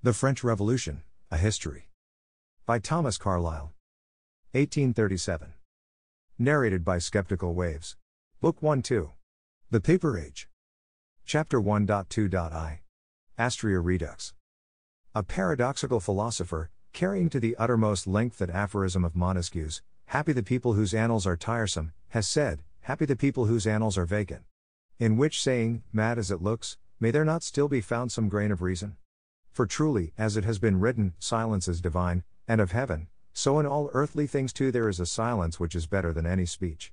The French Revolution, A History. By Thomas Carlyle. 1837. Narrated by Skeptical Waves. Book 1 2. The Paper Age. Chapter 1.2.I. Astrea Redux. A paradoxical philosopher, carrying to the uttermost length that aphorism of Montesquieu's, Happy the people whose annals are tiresome, has said, Happy the people whose annals are vacant. In which saying, mad as it looks, may there not still be found some grain of reason? For truly, as it has been written, silence is divine, and of heaven, so in all earthly things too there is a silence which is better than any speech.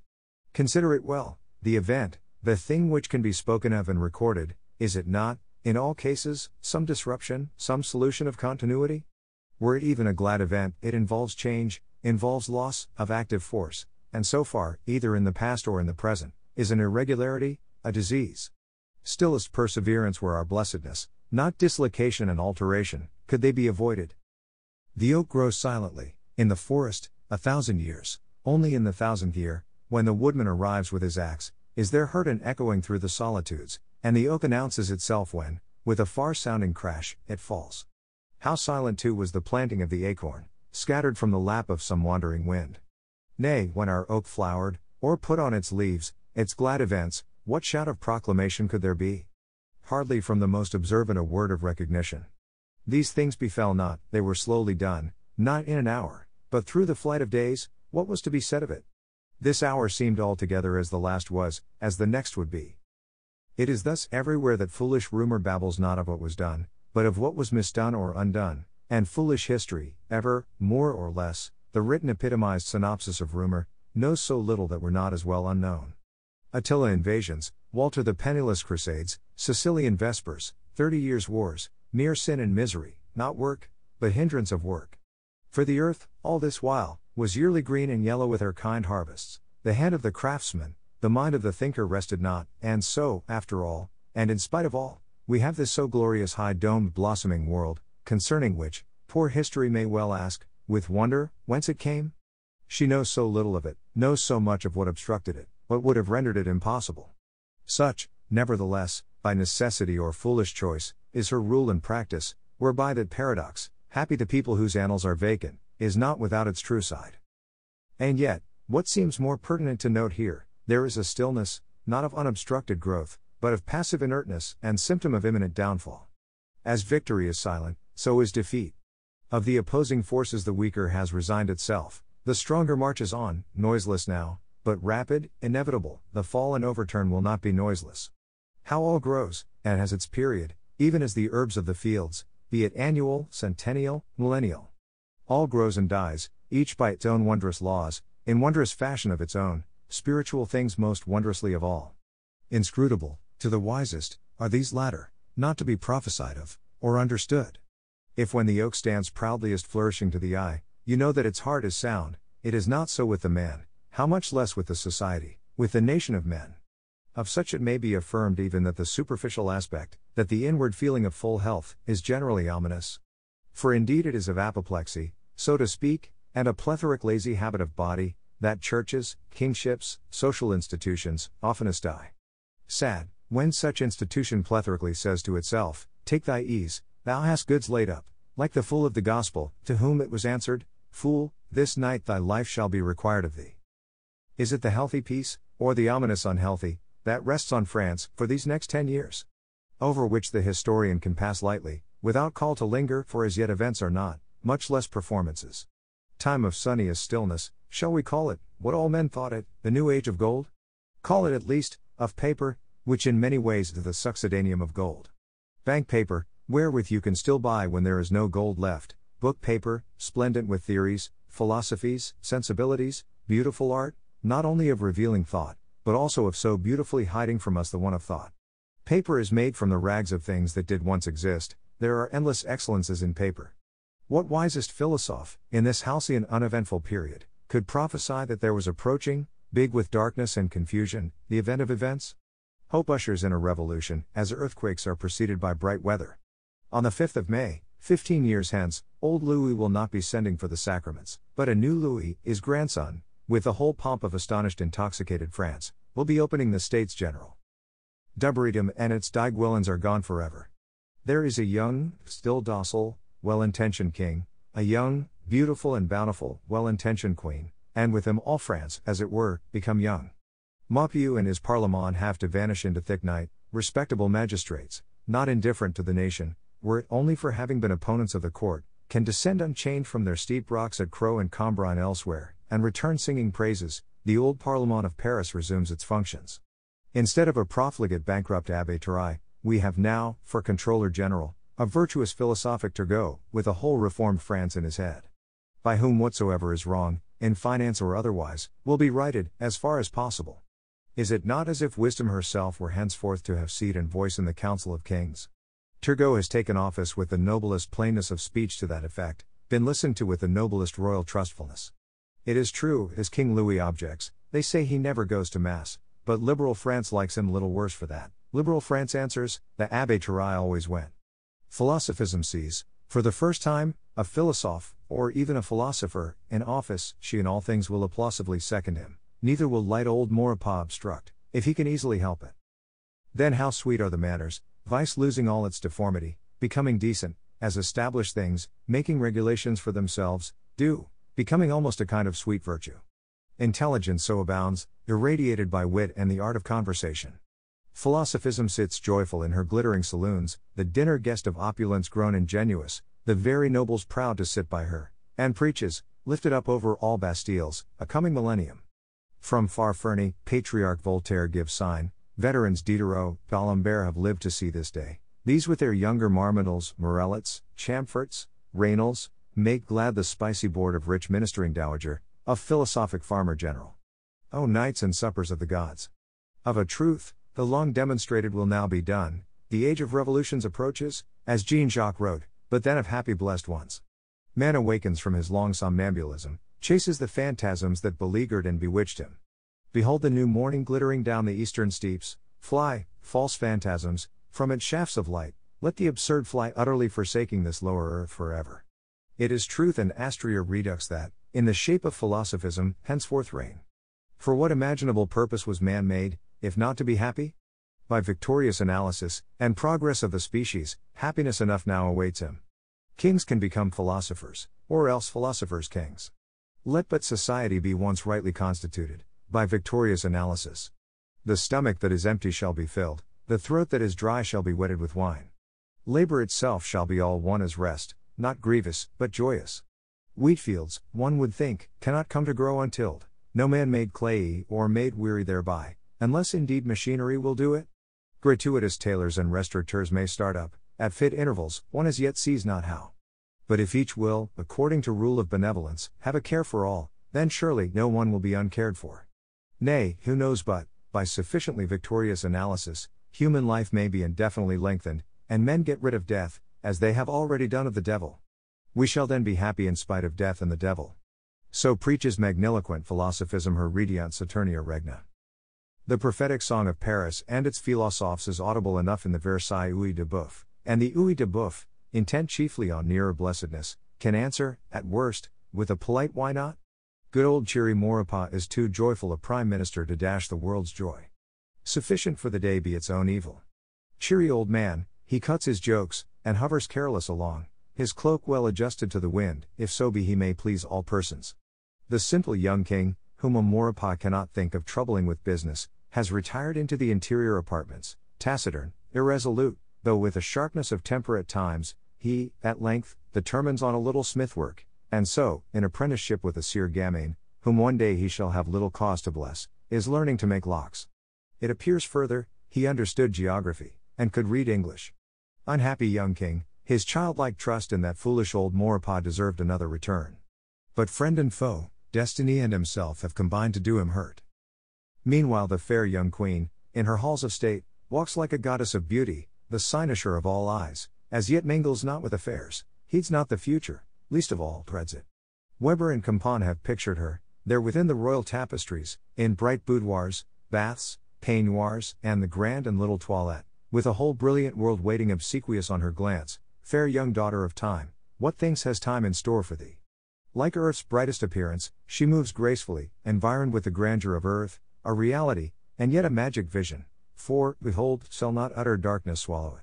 Consider it well, the event, the thing which can be spoken of and recorded, is it not, in all cases, some disruption, some solution of continuity? Were it even a glad event, it involves change, involves loss of active force, and so far, either in the past or in the present, is an irregularity, a disease. Stillest perseverance were our blessedness, not dislocation and alteration, could they be avoided. The oak grows silently, in the forest, a thousand years, only in the thousandth year, when the woodman arrives with his axe, is there heard an echoing through the solitudes, and the oak announces itself when, with a far sounding crash, it falls. How silent too was the planting of the acorn, scattered from the lap of some wandering wind. Nay, when our oak flowered, or put on its leaves, its glad events, what shout of proclamation could there be? Hardly from the most observant a word of recognition. These things befell not, they were slowly done, not in an hour, but through the flight of days, what was to be said of it? This hour seemed altogether as the last was, as the next would be. It is thus everywhere that foolish rumor babbles not of what was done, but of what was misdone or undone, and foolish history, ever, more or less, the written epitomized synopsis of rumor, knows so little that we're not as well unknown. Attila invasions, Walter the penniless crusades, Sicilian Vespers, Thirty Years' Wars, mere sin and misery, not work, but hindrance of work. For the earth, all this while, was yearly green and yellow with her kind harvests, the hand of the craftsman, the mind of the thinker rested not, and so, after all, and in spite of all, we have this so glorious high domed blossoming world, concerning which, poor history may well ask, with wonder, whence it came? She knows so little of it, knows so much of what obstructed it, what would have rendered it impossible. Such, nevertheless, by necessity or foolish choice, is her rule and practice, whereby that paradox, happy the people whose annals are vacant, is not without its true side. And yet, what seems more pertinent to note here, there is a stillness, not of unobstructed growth, but of passive inertness and symptom of imminent downfall. As victory is silent, so is defeat. Of the opposing forces, the weaker has resigned itself, the stronger marches on, noiseless now, but rapid, inevitable, the fall and overturn will not be noiseless. How all grows, and has its period, even as the herbs of the fields, be it annual, centennial, millennial. All grows and dies, each by its own wondrous laws, in wondrous fashion of its own, spiritual things most wondrously of all. Inscrutable, to the wisest, are these latter, not to be prophesied of, or understood. If when the oak stands proudliest flourishing to the eye, you know that its heart is sound, it is not so with the man, how much less with the society, with the nation of men. Of such it may be affirmed even that the superficial aspect, that the inward feeling of full health, is generally ominous. For indeed it is of apoplexy, so to speak, and a plethoric lazy habit of body, that churches, kingships, social institutions, oftenest die. Sad, when such institution plethorically says to itself, Take thy ease, Thou hast goods laid up, like the fool of the gospel, to whom it was answered, Fool, this night thy life shall be required of thee. Is it the healthy peace, or the ominous unhealthy, that rests on France for these next ten years? Over which the historian can pass lightly, without call to linger, for as yet events are not, much less performances. Time of sunniest stillness, shall we call it, what all men thought it, the new age of gold? Call it at least, of paper, which in many ways is the succedaneum of gold. Bank paper, wherewith you can still buy when there is no gold left, book paper, splendent with theories, philosophies, sensibilities, beautiful art, not only of revealing thought, but also of so beautifully hiding from us the one of thought. Paper is made from the rags of things that did once exist, there are endless excellences in paper. What wisest philosophe, in this halcyon uneventful period, could prophesy that there was approaching, big with darkness and confusion, the event of events? Hope ushers in a revolution, as earthquakes are preceded by bright weather. On the 5th of May, 15 years hence, old Louis will not be sending for the sacraments, but a new Louis, his grandson, with the whole pomp of astonished intoxicated France, will be opening the States General. Dubarrydom and its D'Aiguillons are gone forever. There is a young, still docile, well intentioned king, a young, beautiful and bountiful, well intentioned queen, and with them all France, as it were, become young. Maupeou and his Parlement have to vanish into thick night, respectable magistrates, not indifferent to the nation, were it only for having been opponents of the court, can descend unchained from their steep rocks at Croe and Cambrai elsewhere, and return singing praises, the old Parlement of Paris resumes its functions. Instead of a profligate bankrupt Abbe Terray, we have now, for Controller General, a virtuous philosophic Turgot, with a whole reformed France in his head. By whom whatsoever is wrong, in finance or otherwise, will be righted, as far as possible. Is it not as if wisdom herself were henceforth to have seat and voice in the Council of Kings? Turgot has taken office with the noblest plainness of speech to that effect, been listened to with the noblest royal trustfulness. It is true, as King Louis objects, they say he never goes to Mass, but liberal France likes him little worse for that. Liberal France answers, the Abbe Terray always went. Philosophism sees, for the first time, a philosophe, or even a philosopher, in office, she in all things will applausively second him, neither will light old Maurepas obstruct, if he can easily help it. Then how sweet are the manners, vice losing all its deformity, becoming decent, as established things, making regulations for themselves, do, becoming almost a kind of sweet virtue. Intelligence so abounds, irradiated by wit and the art of conversation. Philosophism sits joyful in her glittering saloons, the dinner guest of opulence grown ingenuous, the very nobles proud to sit by her, and preaches, lifted up over all Bastilles, a coming millennium. From far Ferney, patriarch Voltaire gives sign, veterans Diderot, D'Alembert have lived to see this day. These with their younger Marmontels, Morellets, Chamforts, Raynals, make glad the spicy board of rich ministering dowager, of philosophic farmer general. O nights and suppers of the gods! Of a truth, the long demonstrated will now be done, the age of revolutions approaches, as Jean Jacques wrote, but then of happy blessed ones. Man awakens from his long somnambulism, chases the phantasms that beleaguered and bewitched him. Behold the new morning glittering down the eastern steeps, fly, false phantasms, from its shafts of light, let the absurd fly utterly forsaking this lower earth forever. It is truth and astrea redux that, in the shape of philosophism, henceforth reign. For what imaginable purpose was man made, if not to be happy? By victorious analysis, and progress of the species, happiness enough now awaits him. Kings can become philosophers, or else philosophers kings. Let but society be once rightly constituted, by victorious analysis. The stomach that is empty shall be filled, the throat that is dry shall be wetted with wine. Labor itself shall be all one as rest, not grievous, but joyous. Wheatfields, one would think, cannot come to grow untilled, no man made clayey or made weary thereby, unless indeed machinery will do it. Gratuitous tailors and restaurateurs may start up, at fit intervals, one as yet sees not how. But if each will, according to rule of benevolence, have a care for all, then surely no one will be uncared for. Nay, who knows but, by sufficiently victorious analysis, human life may be indefinitely lengthened, and men get rid of death, as they have already done of the devil. We shall then be happy in spite of death and the devil. So preaches magniloquent philosophism her radiant Saturnia Regna. The prophetic song of Paris and its philosophes is audible enough in the Versailles Œil de Bœuf, and the Œil de Bœuf, intent chiefly on nearer blessedness, can answer, at worst, with a polite why not? Good old cheery Maurepas is too joyful a prime minister to dash the world's joy. Sufficient for the day be its own evil. Cheery old man, he cuts his jokes, and hovers careless along, his cloak well adjusted to the wind, if so be he may please all persons. The simple young king, whom a Maurepas cannot think of troubling with business, has retired into the interior apartments, taciturn, irresolute, though with a sharpness of temper at times, he, at length, determines on a little smithwork, and so, in apprenticeship with a Sieur Gamain, whom one day he shall have little cause to bless, is learning to make locks. It appears further, he understood geography, and could read English. Unhappy young king, his childlike trust in that foolish old Maurepas deserved another return. But friend and foe, destiny and himself have combined to do him hurt. Meanwhile, the fair young queen, in her halls of state, walks like a goddess of beauty, the cynosure of all eyes, as yet mingles not with affairs, heeds not the future, least of all dreads it. Weber and Campan have pictured her, there within the royal tapestries, in bright boudoirs, baths, peignoirs, and the grand and little toilette, with a whole brilliant world waiting obsequious on her glance, fair young daughter of time, what things has time in store for thee? Like earth's brightest appearance, she moves gracefully, environed with the grandeur of earth, a reality, and yet a magic vision, for, behold, shall not utter darkness swallow it.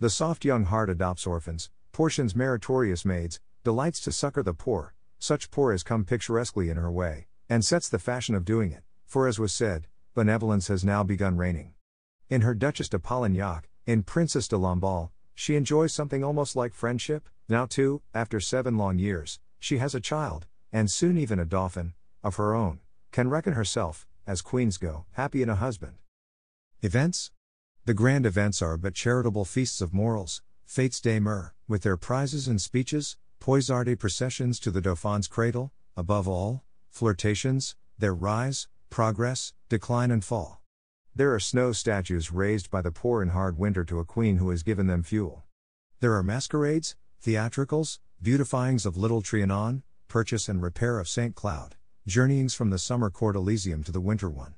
The soft young heart adopts orphans, portions meritorious maids, delights to succor the poor, such poor as come picturesquely in her way, and sets the fashion of doing it, for as was said, benevolence has now begun reigning. In her Duchess de Polignac, in Princess de Lamballe, she enjoys something almost like friendship, now too, after seven long years, she has a child, and soon even a dauphin, of her own, can reckon herself, as queens go, happy in a husband. Events? The grand events are but charitable feasts of morals, fetes d'amour, with their prizes and speeches, poissarde processions to the Dauphin's cradle, above all, flirtations, their rise, progress, decline, and fall. There are snow statues raised by the poor in hard winter to a queen who has given them fuel. There are masquerades, theatricals, beautifyings of Little Trianon, purchase and repair of St. Cloud, journeyings from the summer court Elysium to the winter one.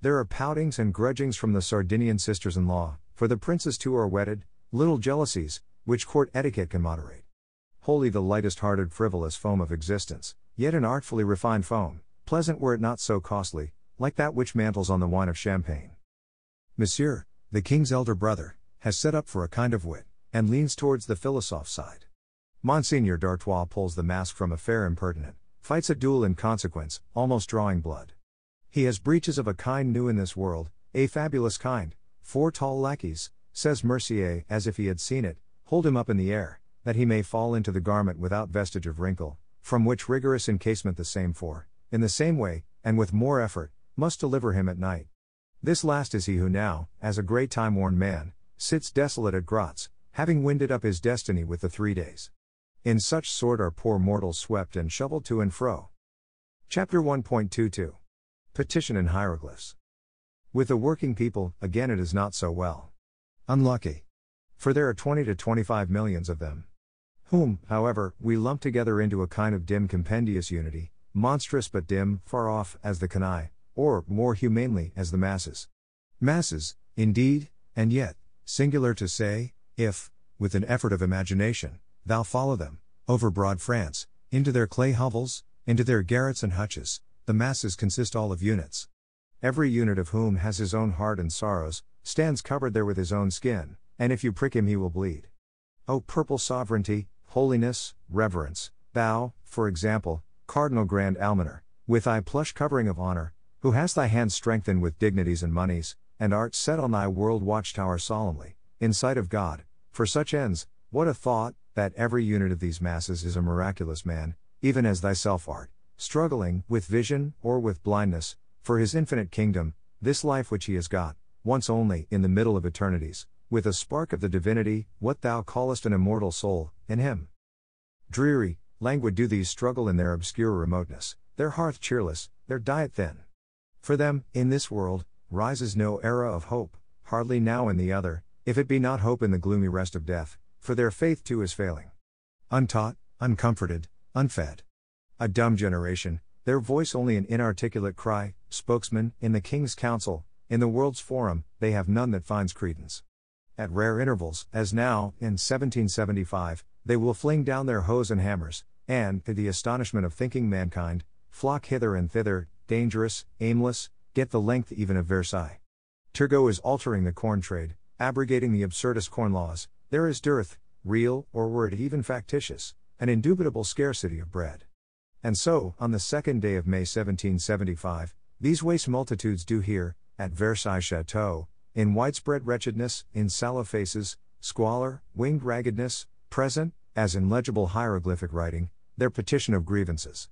There are poutings and grudgings from the Sardinian sisters in law, for the princes too are wedded, little jealousies, which court etiquette can moderate. Wholly the lightest hearted frivolous foam of existence, yet an artfully refined foam, pleasant were it not so costly, like that which mantles on the wine of champagne. Monsieur, the king's elder brother, has set up for a kind of wit, and leans towards the philosophe side. Monseigneur d'Artois pulls the mask from a fair impertinent, fights a duel in consequence, almost drawing blood. He has breeches of a kind new in this world, a fabulous kind, four tall lackeys, says Mercier, as if he had seen it, hold him up in the air, that he may fall into the garment without vestige of wrinkle, from which rigorous encasement the same four, in the same way, and with more effort, must deliver him at night. This last is he who now, as a great time worn man, sits desolate at Gratz, having winded up his destiny with the three days. In such sort are poor mortals swept and shoveled to and fro. Chapter 1.22 Petition in Hieroglyphs. With the working people, again, it is not so well. Unlucky. For there are 20 to 25 millions of them. Whom, however, we lump together into a kind of dim compendious unity, monstrous but dim, far off, as the canaille, or, more humanely, as the masses. Masses, indeed, and yet, singular to say, if, with an effort of imagination, thou follow them, over broad France, into their clay hovels, into their garrets and hutches, the masses consist all of units. Every unit of whom has his own heart and sorrows, stands covered there with his own skin, and if you prick him he will bleed. O purple sovereignty, holiness, reverence, thou, for example, Cardinal Grand Almoner, with thy plush covering of honor, who hast thy hands strengthened with dignities and monies, and art set on thy world watchtower solemnly, in sight of God, for such ends, what a thought, that every unit of these masses is a miraculous man, even as thyself art, struggling, with vision, or with blindness, for his infinite kingdom, this life which he has got, once only, in the middle of eternities, with a spark of the divinity, what thou callest an immortal soul, in him. Dreary, languid do these struggle in their obscure remoteness, their hearth cheerless, their diet thin. For them, in this world, rises no era of hope, hardly now in the other, if it be not hope in the gloomy rest of death, for their faith too is failing. Untaught, uncomforted, unfed. A dumb generation, their voice only an inarticulate cry, spokesman, in the king's council, in the world's forum, they have none that finds credence. At rare intervals, as now, in 1775, they will fling down their hoes and hammers, and, to the astonishment of thinking mankind, flock hither and thither, dangerous, aimless, get the length even of Versailles. Turgot is altering the corn trade, abrogating the absurdist corn laws, there is dearth, real, or were it even factitious, an indubitable scarcity of bread. And so, on the second day of May 1775, these waste multitudes do here, at Versailles Chateau, in widespread wretchedness, in sallow faces, squalor, winged raggedness, present, as in legible hieroglyphic writing, their petition of grievances.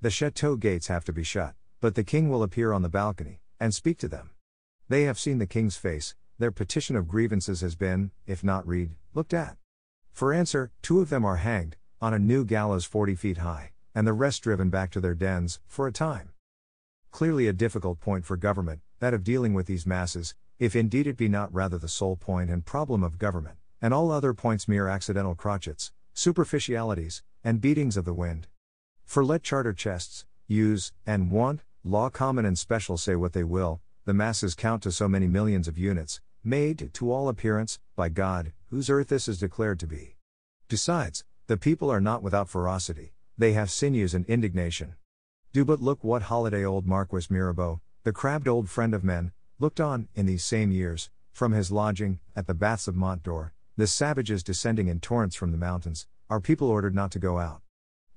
The chateau gates have to be shut. But the king will appear on the balcony, and speak to them. They have seen the king's face, their petition of grievances has been, if not read, looked at. For answer, two of them are hanged, on a new gallows 40 feet high, and the rest driven back to their dens, for a time. Clearly a difficult point for government, that of dealing with these masses, if indeed it be not rather the sole point and problem of government, and all other points mere accidental crotchets, superficialities, and beatings of the wind. For let charter chests, use, and want, Law common and special say what they will, the masses count to so many millions of units, made, to all appearance, by God, whose earth this is declared to be. Besides, the people are not without ferocity, they have sinews and indignation. Do but look what holiday old Marquis Mirabeau, the crabbed old friend of men, looked on, in these same years, from his lodging, at the baths of Mont d'Or, the savages descending in torrents from the mountains, our people ordered not to go out.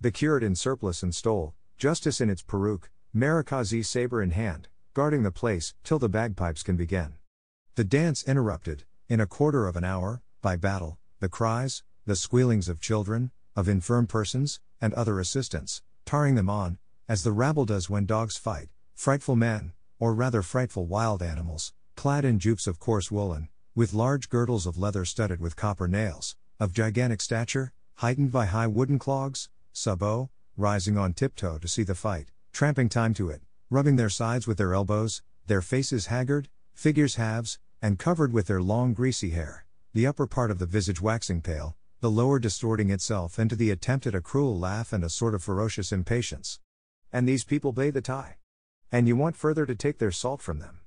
The curate in surplice and stole, justice in its peruke, Marechaussee saber in hand, guarding the place, till the bagpipes can begin. The dance interrupted, in a quarter of an hour, by battle, the cries, the squealings of children, of infirm persons, and other assistants, tarring them on, as the rabble does when dogs fight, frightful men, or rather frightful wild animals, clad in jupes of coarse woolen, with large girdles of leather studded with copper nails, of gigantic stature, heightened by high wooden clogs, sabot, rising on tiptoe to see the fight, tramping time to it, rubbing their sides with their elbows, their faces haggard, figures halves, and covered with their long greasy hair, the upper part of the visage waxing pale, the lower distorting itself into the attempt at a cruel laugh and a sort of ferocious impatience. And these people pay the taille. And you want further to take their salt from them.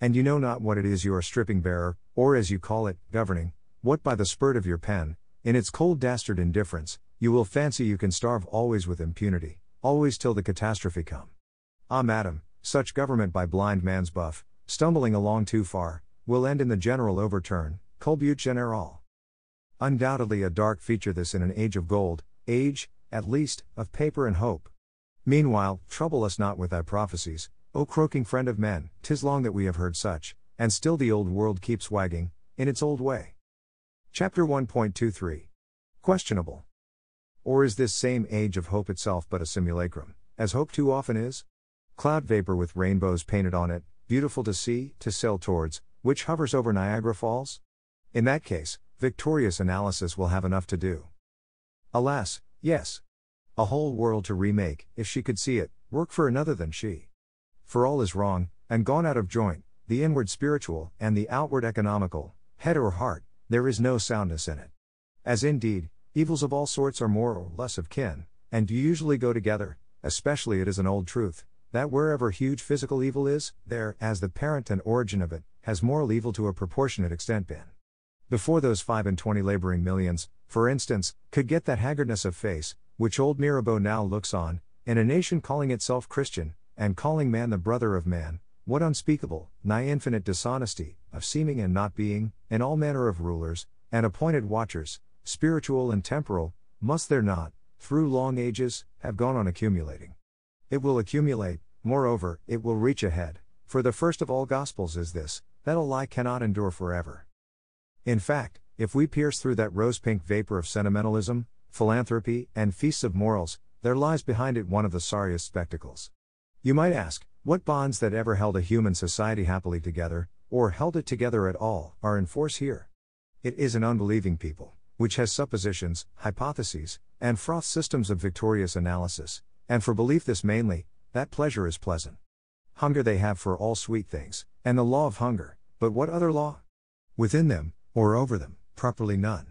And you know not what it is you are stripping bearer, or as you call it, governing, what by the spurt of your pen, in its cold dastard indifference, you will fancy you can starve always with impunity, always till the catastrophe come. Ah, madam, such government by blind man's buff, stumbling along too far, will end in the general overturn, culbute general. Undoubtedly a dark feature this in an age of gold, age, at least, of paper and hope. Meanwhile, trouble us not with thy prophecies, O croaking friend of men, tis long that we have heard such, and still the old world keeps wagging, in its old way. Chapter 1.23 Questionable. Or is this same age of hope itself but a simulacrum, as hope too often is? Cloud vapor with rainbows painted on it, beautiful to see, to sail towards, which hovers over Niagara Falls? In that case, victorious analysis will have enough to do. Alas, yes. A whole world to remake, if she could see it, work for another than she. For all is wrong, and gone out of joint, the inward spiritual, and the outward economical, head or heart, there is no soundness in it. As indeed, Evils of all sorts are more or less of kin, and do usually go together, especially it is an old truth, that wherever huge physical evil is, there, as the parent and origin of it, has moral evil to a proportionate extent been. Before those five and twenty laboring millions, for instance, could get that haggardness of face, which old Mirabeau now looks on, in a nation calling itself Christian, and calling man the brother of man, what unspeakable, nigh infinite dishonesty, of seeming and not being, in all manner of rulers, and appointed watchers, spiritual and temporal, must there not, through long ages, have gone on accumulating. It will accumulate, moreover, it will reach a head, for the first of all Gospels is this that a lie cannot endure forever. In fact, if we pierce through that rose pink vapor of sentimentalism, philanthropy, and feasts of morals, there lies behind it one of the sorriest spectacles. You might ask, what bonds that ever held a human society happily together, or held it together at all, are in force here? It is an unbelieving people which has suppositions, hypotheses, and froth systems of victorious analysis, and for belief this mainly, that pleasure is pleasant. Hunger they have for all sweet things, and the law of hunger, but what other law? Within them, or over them, properly none.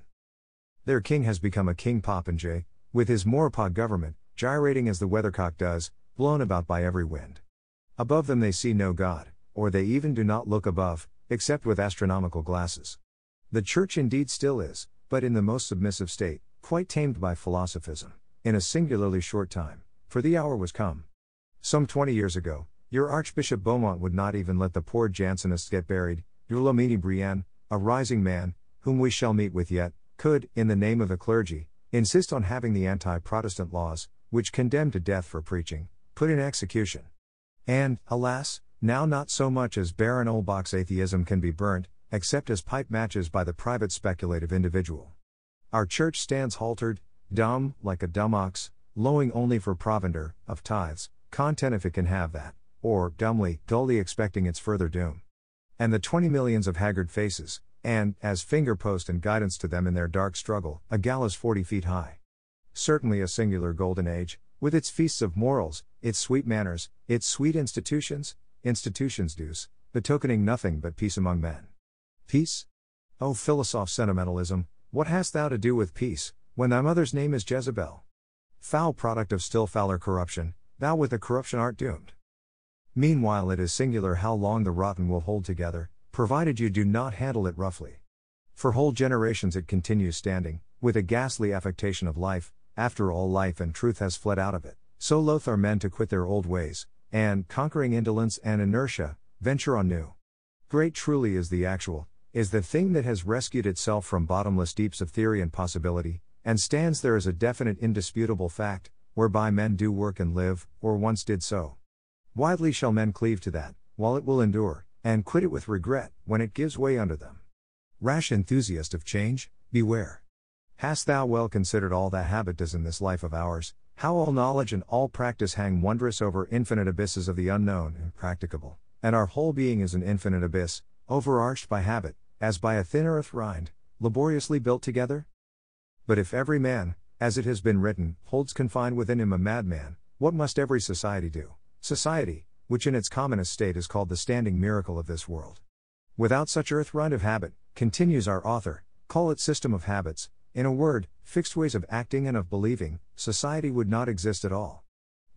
Their king has become a king popinjay, with his Maurepas government, gyrating as the weathercock does, blown about by every wind. Above them they see no God, or they even do not look above, except with astronomical glasses. The church indeed still is, but in the most submissive state, quite tamed by philosophism, in a singularly short time, for the hour was come. Some twenty years ago, your Archbishop Beaumont would not even let the poor Jansenists get buried, your Loménie Brienne, a rising man, whom we shall meet with yet, could, in the name of the clergy, insist on having the anti Protestant laws, which condemn to death for preaching, put in execution. And, alas, now not so much as Baron Holbach's atheism can be burnt, except as pipe matches by the private speculative individual. Our church stands haltered, dumb, like a dumb ox, lowing only for provender, of tithes, content if it can have that, or, dumbly, dully expecting its further doom. And the twenty millions of haggard faces, and, as finger post and guidance to them in their dark struggle, a gallows forty feet high. Certainly a singular golden age, with its feasts of morals, its sweet manners, its sweet institutions, institutions douces, betokening nothing but peace among men. Peace? O philosoph sentimentalism, what hast thou to do with peace, when thy mother's name is Jezebel? Foul product of still fouler corruption, thou with the corruption art doomed. Meanwhile, it is singular how long the rotten will hold together, provided you do not handle it roughly. For whole generations it continues standing, with a ghastly affectation of life, after all life and truth has fled out of it. So loath are men to quit their old ways, and, conquering indolence and inertia, venture on new. Great truly is the actual, is the thing that has rescued itself from bottomless deeps of theory and possibility, and stands there as a definite indisputable fact, whereby men do work and live, or once did so. Widely shall men cleave to that, while it will endure, and quit it with regret, when it gives way under them. Rash enthusiast of change, beware. Hast thou well considered all that habit does in this life of ours, how all knowledge and all practice hang wondrous over infinite abysses of the unknown and practicable, and our whole being is an infinite abyss, overarched by habit, as by a thin earth rind, laboriously built together? But if every man, as it has been written, holds confined within him a madman, what must every society do? Society, which in its commonest state is called the standing miracle of this world. Without such earth rind of habit, continues our author, call it system of habits, in a word, fixed ways of acting and of believing, society would not exist at all.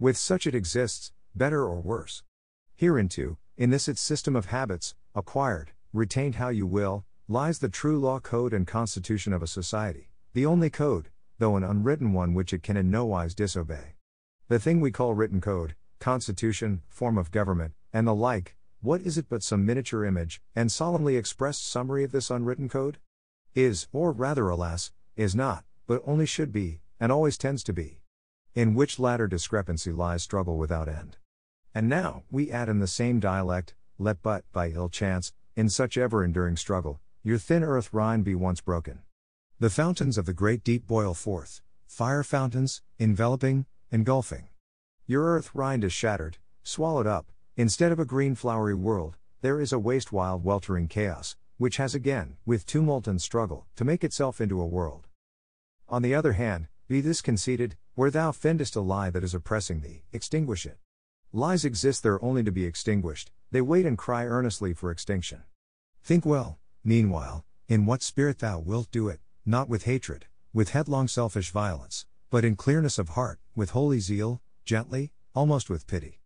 With such it exists, better or worse. Hereinto, in this its system of habits, acquired, retained how you will, lies the true law code and constitution of a society, the only code, though an unwritten one which it can in no wise disobey. The thing we call written code, constitution, form of government, and the like, what is it but some miniature image, and solemnly expressed summary of this unwritten code? Is, or rather, alas, is not, but only should be, and always tends to be. In which latter discrepancy lies struggle without end. And now, we add in the same dialect, let but, by ill chance, in such ever enduring struggle, your thin earth rind be once broken. The fountains of the great deep boil forth, fire fountains, enveloping, engulfing. Your earth rind is shattered, swallowed up, instead of a green flowery world, there is a waste wild weltering chaos, which has again, with tumult and struggle, to make itself into a world. On the other hand, be this conceded, where thou findest a lie that is oppressing thee, extinguish it. Lies exist there only to be extinguished, they wait and cry earnestly for extinction. Think well, meanwhile, in what spirit thou wilt do it, not with hatred, with headlong selfish violence, but in clearness of heart, with holy zeal, gently, almost with pity.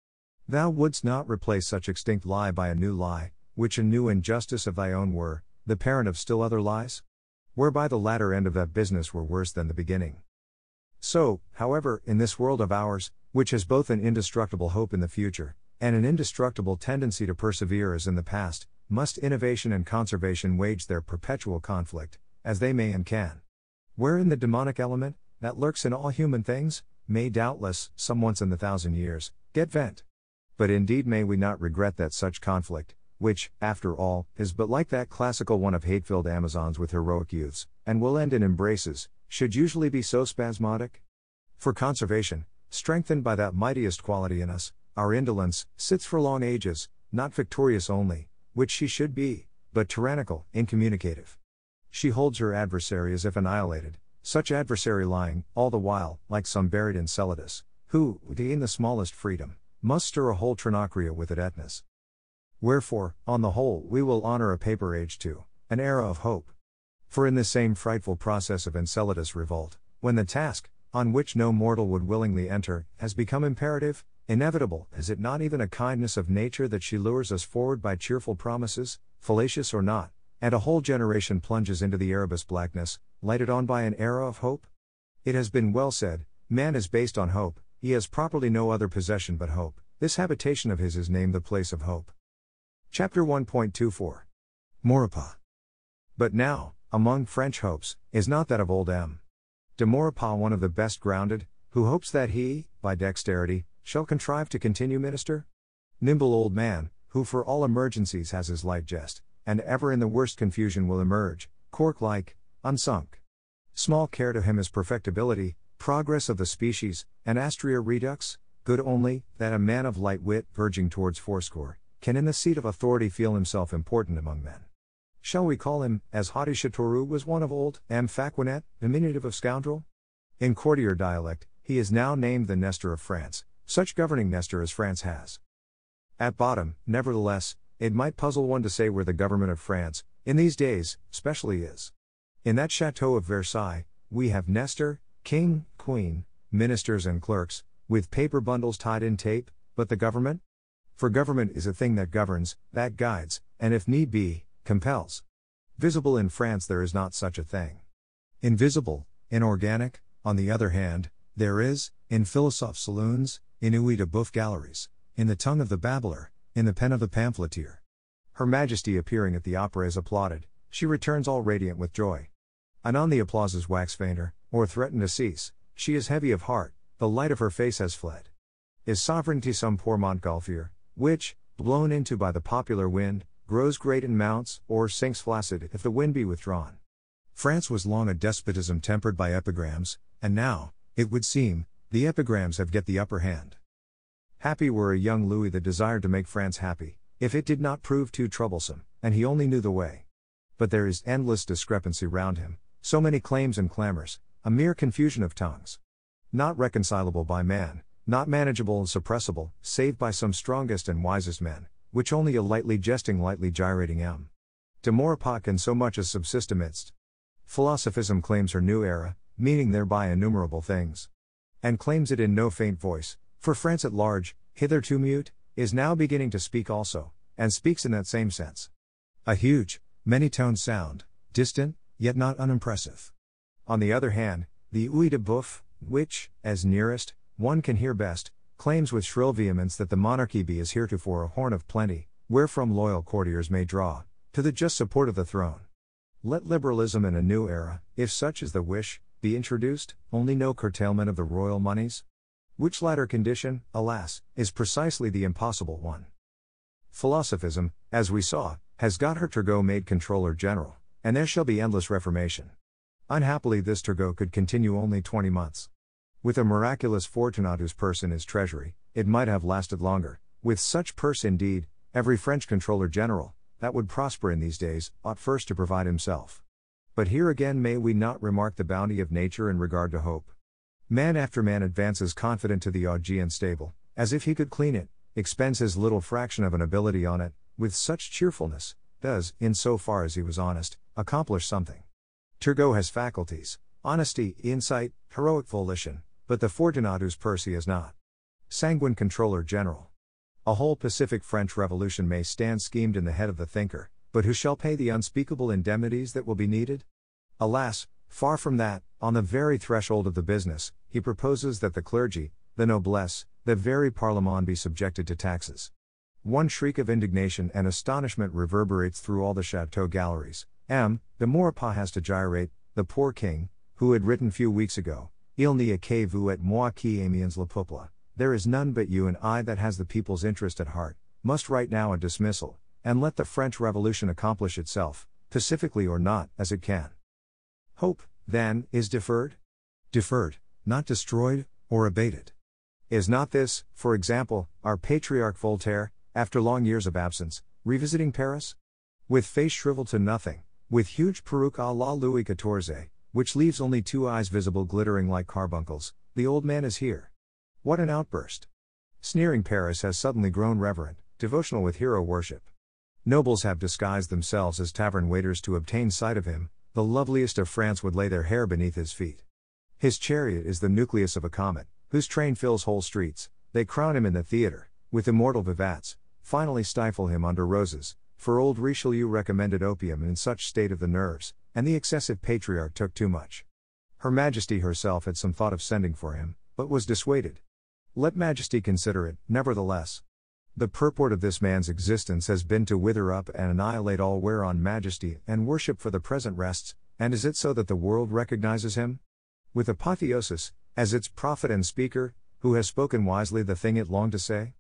Thou wouldst not replace such extinct lie by a new lie, which a new injustice of thy own were, the parent of still other lies? Whereby the latter end of that business were worse than the beginning. So, however, in this world of ours, which has both an indestructible hope in the future, and an indestructible tendency to persevere as in the past, must innovation and conservation wage their perpetual conflict, as they may and can. Wherein the demonic element, that lurks in all human things, may doubtless, some once in the thousand years, get vent. But indeed may we not regret that such conflict, which, after all, is but like that classical one of hate filled Amazons with heroic youths, and will end in embraces, should usually be so spasmodic? For conservation, strengthened by that mightiest quality in us, our indolence, sits for long ages, not victorious only, which she should be, but tyrannical, incommunicative. She holds her adversary as if annihilated, such adversary lying, all the while, like some buried Enceladus, who, to gain the smallest freedom, must stir a whole Trinacria with it Etnas. Wherefore, on the whole, we will honor a paper age too, an era of hope. For in this same frightful process of Enceladus revolt, when the task, on which no mortal would willingly enter, has become imperative, inevitable, is it not even a kindness of nature that she lures us forward by cheerful promises, fallacious or not, and a whole generation plunges into the Erebus blackness, lighted on by an era of hope? It has been well said man is based on hope, he has properly no other possession but hope. This habitation of his is named the place of hope. Chapter 1.24 Maurepas. But now, among French hopes, is not that of old M. De Maurepas one of the best grounded, who hopes that he, by dexterity, shall contrive to continue minister? Nimble old man, who for all emergencies has his light jest, and ever in the worst confusion will emerge, cork like, unsunk. Small care to him is perfectibility, progress of the species, and astrea redux, good only, that a man of light wit, verging towards fourscore, can in the seat of authority feel himself important among men. Shall we call him, as Chateauroux was one of old, M. Faquinet, diminutive of scoundrel? In courtier dialect, he is now named the Nestor of France, such governing Nestor as France has. At bottom, nevertheless, it might puzzle one to say where the government of France, in these days, specially is. In that chateau of Versailles, we have Nestor, king, queen, ministers, and clerks, with paper bundles tied in tape, but the government? For government is a thing that governs, that guides, and if need be, compels. Visible in France there is not such a thing. Invisible, inorganic, on the other hand, there is, in philosophe saloons, in Œil de Bœuf galleries, in the tongue of the babbler, in the pen of the pamphleteer. Her Majesty appearing at the opera is applauded, she returns all radiant with joy. Anon the applauses wax fainter, or threaten to cease, she is heavy of heart, the light of her face has fled. Is sovereignty some poor Montgolfier, which, blown into by the popular wind, grows great and mounts, or sinks flaccid if the wind be withdrawn? France was long a despotism tempered by epigrams, and now, it would seem, the epigrams have get the upper hand. Happy were a young Louis that desired to make France happy, if it did not prove too troublesome, and he only knew the way. But there is endless discrepancy round him, so many claims and clamors, a mere confusion of tongues. Not reconcilable by man, not manageable and suppressible, save by some strongest and wisest men, which only a lightly jesting, lightly gyrating M. De Maurepas can so much as subsist amidst. Philosophism claims her new era, meaning thereby innumerable things. And claims it in no faint voice, for France at large, hitherto mute, is now beginning to speak also, and speaks in that same sense. A huge, many toned sound, distant, yet not unimpressive. On the other hand, the Œil de Bœuf, which, as nearest, one can hear best, claims with shrill vehemence that the monarchy be as heretofore a horn of plenty, wherefrom loyal courtiers may draw, to the just support of the throne. Let liberalism in a new era, if such is the wish, be introduced, only no curtailment of the royal moneys? Which latter condition, alas, is precisely the impossible one. Philosophism, as we saw, has got her Turgot made Controller General, and there shall be endless reformation. Unhappily, this Turgot could continue only 20 months. With a miraculous Fortunatus purse in his treasury, it might have lasted longer. With such purse, indeed, every French Controller General, that would prosper in these days, ought first to provide himself. But here again may we not remark the bounty of nature in regard to hope. Man after man advances confident to the Augean stable, as if he could clean it, expends his little fraction of an ability on it, with such cheerfulness, does, in so far as he was honest, accomplish something. Turgot has faculties, honesty, insight, heroic volition, but the Fortunatus purse is not. Sanguine Controller General. A whole Pacific French Revolution may stand schemed in the head of the thinker, but who shall pay the unspeakable indemnities that will be needed? Alas, far from that, on the very threshold of the business, he proposes that the clergy, the noblesse, the very Parlement be subjected to taxes. One shriek of indignation and astonishment reverberates through all the chateau galleries. M. De Maurepas has to gyrate, the poor king, who had written few weeks ago, Il n'y a que vous et moi qui aimions le peuple, there is none but you and I that has the people's interest at heart, must write now a dismissal, and let the French Revolution accomplish itself, pacifically or not, as it can. Hope, then, is deferred? Deferred, not destroyed, or abated. Is not this, for example, our patriarch Voltaire, after long years of absence, revisiting Paris? With face shriveled to nothing, with huge peruke a la Louis XIV, which leaves only two eyes visible glittering like carbuncles, the old man is here. What an outburst! Sneering Paris has suddenly grown reverent, devotional with hero worship. Nobles have disguised themselves as tavern waiters to obtain sight of him, the loveliest of France would lay their hair beneath his feet. His chariot is the nucleus of a comet, whose train fills whole streets, they crown him in the theatre, with immortal vivats, finally stifle him under roses, for old Richelieu recommended opium in such state of the nerves, and the excessive patriarch took too much. Her Majesty herself had some thought of sending for him, but was dissuaded. Let Majesty consider it, nevertheless. The purport of this man's existence has been to wither up and annihilate all whereon Majesty and worship for the present rests, and is it so that the world recognizes him? With apotheosis, as its prophet and speaker, who has spoken wisely the thing it longed to say?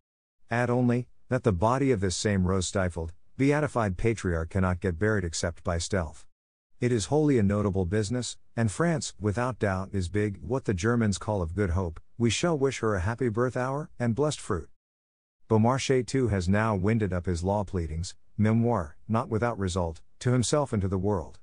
Add only, that the body of this same rose stifled, beatified patriarch cannot get buried except by stealth. It is wholly a notable business, and France, without doubt, is big, what the Germans call of good hope. We shall wish her a happy birth hour, and blessed fruit. Beaumarchais too has now winded up his law pleadings, memoir, not without result, to himself and to the world.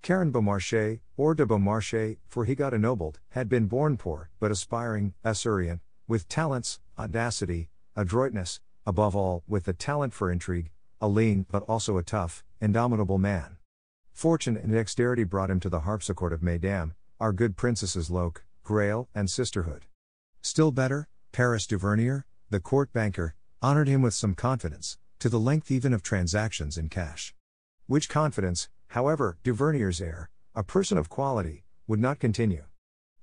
Caron Beaumarchais, or de Beaumarchais, for he got ennobled, had been born poor, but aspiring, esurient, with talents, audacity, adroitness, above all, with the talent for intrigue, a lean, but also a tough, indomitable man. Fortune and dexterity brought him to the harpsichord of Mesdames, our good princesses Loque, Graille, and Sisterhood. Still better, Paris Duvernier, the court banker, honored him with some confidence, to the length even of transactions in cash. Which confidence, however, Duvernier's heir, a person of quality, would not continue.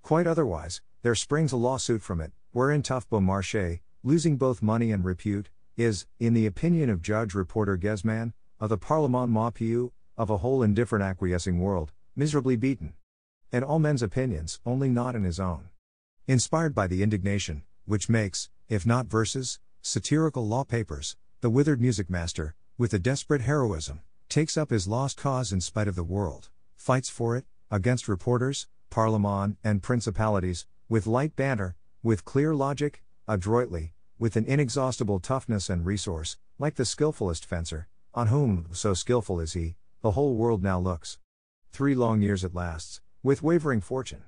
Quite otherwise, there springs a lawsuit from it, wherein tough Beaumarchais, losing both money and repute, is, in the opinion of Judge Reporter Goezman, of the Parlement Maupeou, of a whole indifferent acquiescing world, miserably beaten. In all men's opinions, only not in his own. Inspired by the indignation, which makes, if not verses, satirical law papers, the withered music master, with a desperate heroism, takes up his lost cause in spite of the world, fights for it, against reporters, parlement, and principalities, with light banter, with clear logic, adroitly, with an inexhaustible toughness and resource, like the skillfulest fencer, on whom, so skillful is he, the whole world now looks. Three long years it lasts, with wavering fortune.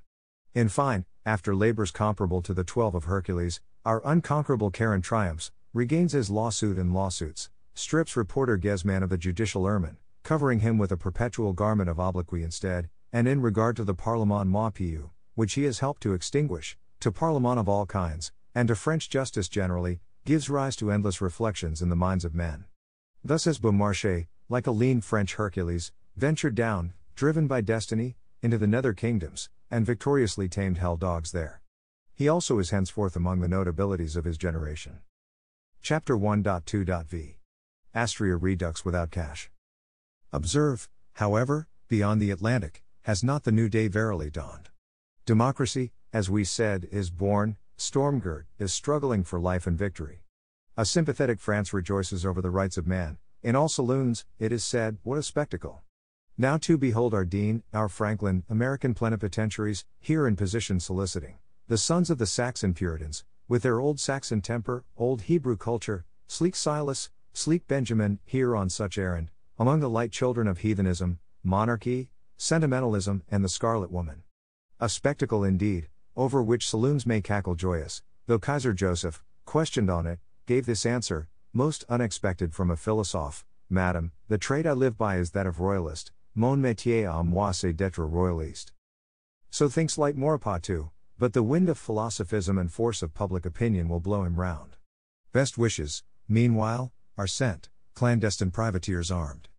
In fine, after labors comparable to the twelve of Hercules, our unconquerable Caron triumphs, regains his lawsuit and lawsuits, strips reporter Goezman of the judicial ermine, covering him with a perpetual garment of obloquy instead, and in regard to the Parlement Maupeou, which he has helped to extinguish, to Parlement of all kinds, and to French justice generally, gives rise to endless reflections in the minds of men. Thus as Beaumarchais, like a lean French Hercules, ventured down, driven by destiny, into the nether kingdoms, and victoriously tamed hell dogs there. He also is henceforth among the notabilities of his generation. Chapter 1.2.v Astrea Redux without cash. Observe, however, beyond the Atlantic, has not the new day verily dawned. Democracy, as we said, is born, Stormgirt is struggling for life and victory. A sympathetic France rejoices over the rights of man. In all saloons, it is said, what a spectacle. Now to behold our Deane, our Franklin, American plenipotentiaries, here in position soliciting. The sons of the Saxon Puritans, with their old Saxon temper, old Hebrew culture, sleek Silas, sleek Benjamin, here on such errand, among the light children of heathenism, monarchy, sentimentalism, and the scarlet woman. A spectacle indeed, over which saloons may cackle joyous, though Kaiser Joseph, questioned on it, gave this answer, most unexpected from a philosophe Madam, the trade I live by is that of royalist, mon métier à moi c'est d'être royaliste. So thinks light too, but the wind of philosophism and force of public opinion will blow him round. Best wishes, meanwhile, are sent, clandestine privateers armed.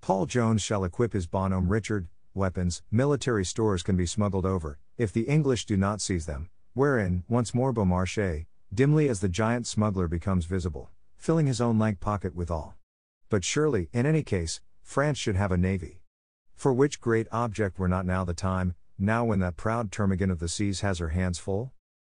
Paul Jones shall equip his bonhomme Richard, weapons, military stores can be smuggled over, if the English do not seize them, wherein, once more Beaumarchais, dimly as the giant smuggler becomes visible, filling his own lank pocket withal. But surely, in any case, France should have a navy. For which great object were not now the time, now when that proud termagant of the seas has her hands full?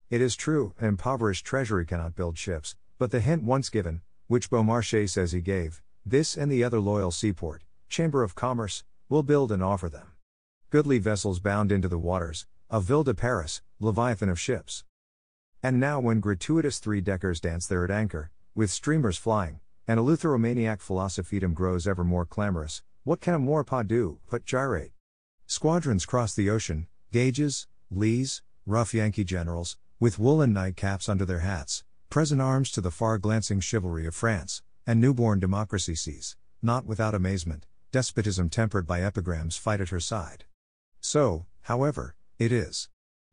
It is true, an impoverished treasury cannot build ships, but the hint once given, which Beaumarchais says he gave, this and the other loyal seaport, Chamber of Commerce, will build and offer them. Goodly vessels bound into the waters, of Ville de Paris, Leviathan of ships. And now, when gratuitous three deckers dance there at anchor, with streamers flying, and eleutheromaniac philosophedom grows ever more clamorous, what can a Maurepas do but gyrate? Squadrons cross the ocean, Gateses, lees, rough Yankee generals, with woolen nightcaps under their hats, present arms to the far glancing chivalry of France, and newborn democracy sees, not without amazement, despotism tempered by epigrams fight at her side. So, however, it is.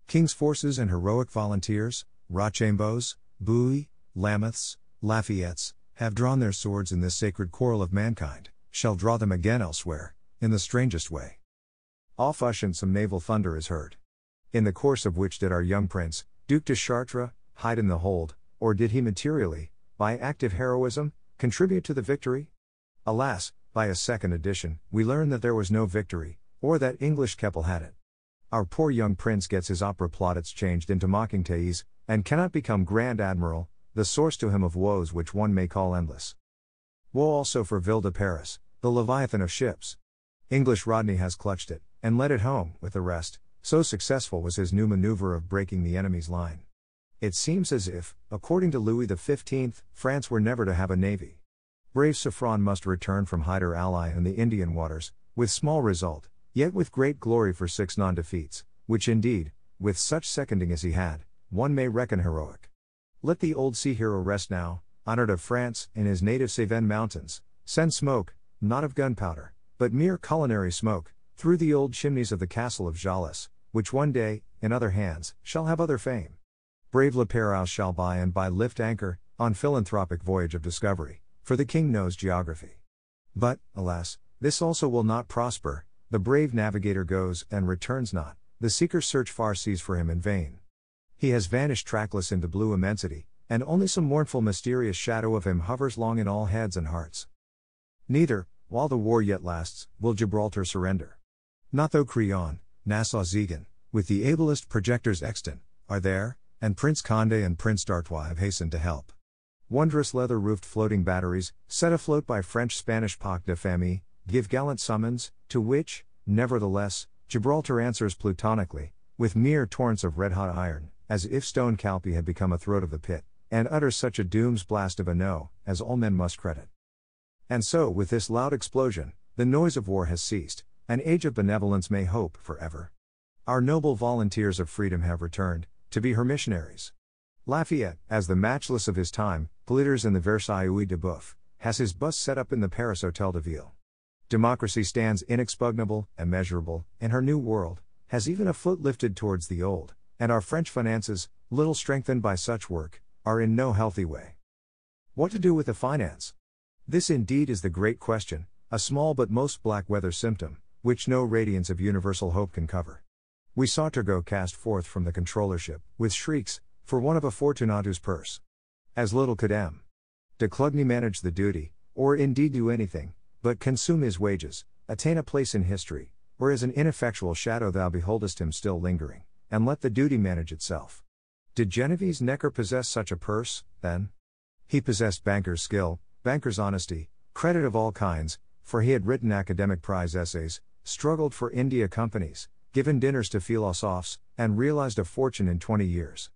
King's forces and heroic volunteers, Rochambeaus, Bouillés, Lameths, Lafayettes, have drawn their swords in this sacred quarrel of mankind, shall draw them again elsewhere, in the strangest way. Off Ushant some naval thunder is heard. In the course of which did our young prince, Duke de Chartres, hide in the hold, or did he materially, by active heroism, contribute to the victory? Alas, by a second edition, we learn that there was no victory, or that English Keppel had it. Our poor young prince gets his opera plaudits changed into mocking Thais, and cannot become Grand Admiral, the source to him of woes which one may call endless. Woe also for Ville de Paris, the Leviathan of ships. English Rodney has clutched it, and led it home, with the rest, so successful was his new maneuver of breaking the enemy's line. It seems as if, according to Louis XV, France were never to have a navy. Brave Suffren must return from Hyder Ally in the Indian waters, with small result, Yet with great glory for six non defeats, which indeed, with such seconding as he had, one may reckon heroic. Let the old sea hero rest now, honored of France, in his native Cevennes mountains, send smoke, not of gunpowder, but mere culinary smoke, through the old chimneys of the castle of Jalès, which one day, in other hands, shall have other fame. Brave Le Perouse shall by and by lift anchor, on philanthropic voyage of discovery, for the king knows geography. But, alas, this also will not prosper, the brave navigator goes and returns not, the seekers search far seas for him in vain. He has vanished trackless into blue immensity, and only some mournful mysterious shadow of him hovers long in all heads and hearts. Neither, while the war yet lasts, will Gibraltar surrender. Not though Crillon, Nassau Siegen, with the ablest projectors extant, are there, and Prince Condé and Prince d'Artois have hastened to help. Wondrous leather roofed floating batteries, set afloat by French Spanish Pacte de Famille, give gallant summons, to which, nevertheless, Gibraltar answers plutonically, with mere torrents of red hot iron, as if stone Calpe had become a throat of the pit, and utters such a doom's blast of a no, as all men must credit. And so, with this loud explosion, the noise of war has ceased, an age of benevolence may hope for ever. Our noble volunteers of freedom have returned, to be her missionaries. Lafayette, as the matchless of his time, glitters in the Versailles de Boeuf, has his bust set up in the Paris Hotel de Ville. Democracy stands inexpugnable, immeasurable, in her new world, has even a foot lifted towards the old, and our French finances, little strengthened by such work, are in no healthy way. What to do with the finance? This indeed is the great question, a small but most black weather symptom, which no radiance of universal hope can cover. We saw Turgot cast forth from the controllership, with shrieks, for one of a Fortunatus purse. As little could M. de Clugny manage the duty, or indeed do anything, but consume his wages, attain a place in history, where as an ineffectual shadow thou beholdest him still lingering, and let the duty manage itself. Did Genevese Necker possess such a purse, then? He possessed banker's skill, banker's honesty, credit of all kinds, for he had written academic prize essays, struggled for India companies, given dinners to philosophes, and realized a fortune in 20 years.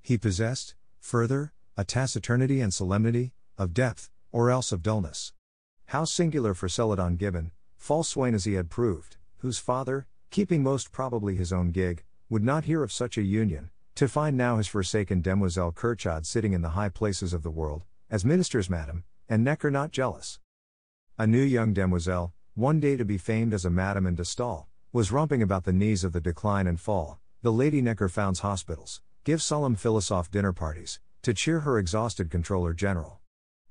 He possessed, further, a taciturnity and solemnity, of depth, or else of dullness. How singular for Celadon Gibbon, false swain as he had proved, whose father, keeping most probably his own gig, would not hear of such a union, to find now his forsaken Demoiselle Curchod sitting in the high places of the world, as ministers, madam, and Necker not jealous. A new young demoiselle, one day to be famed as a madam in de Stael, was romping about the knees of the decline and fall, the Lady Necker founds hospitals, gives solemn philosophe dinner parties, to cheer her exhausted controller general.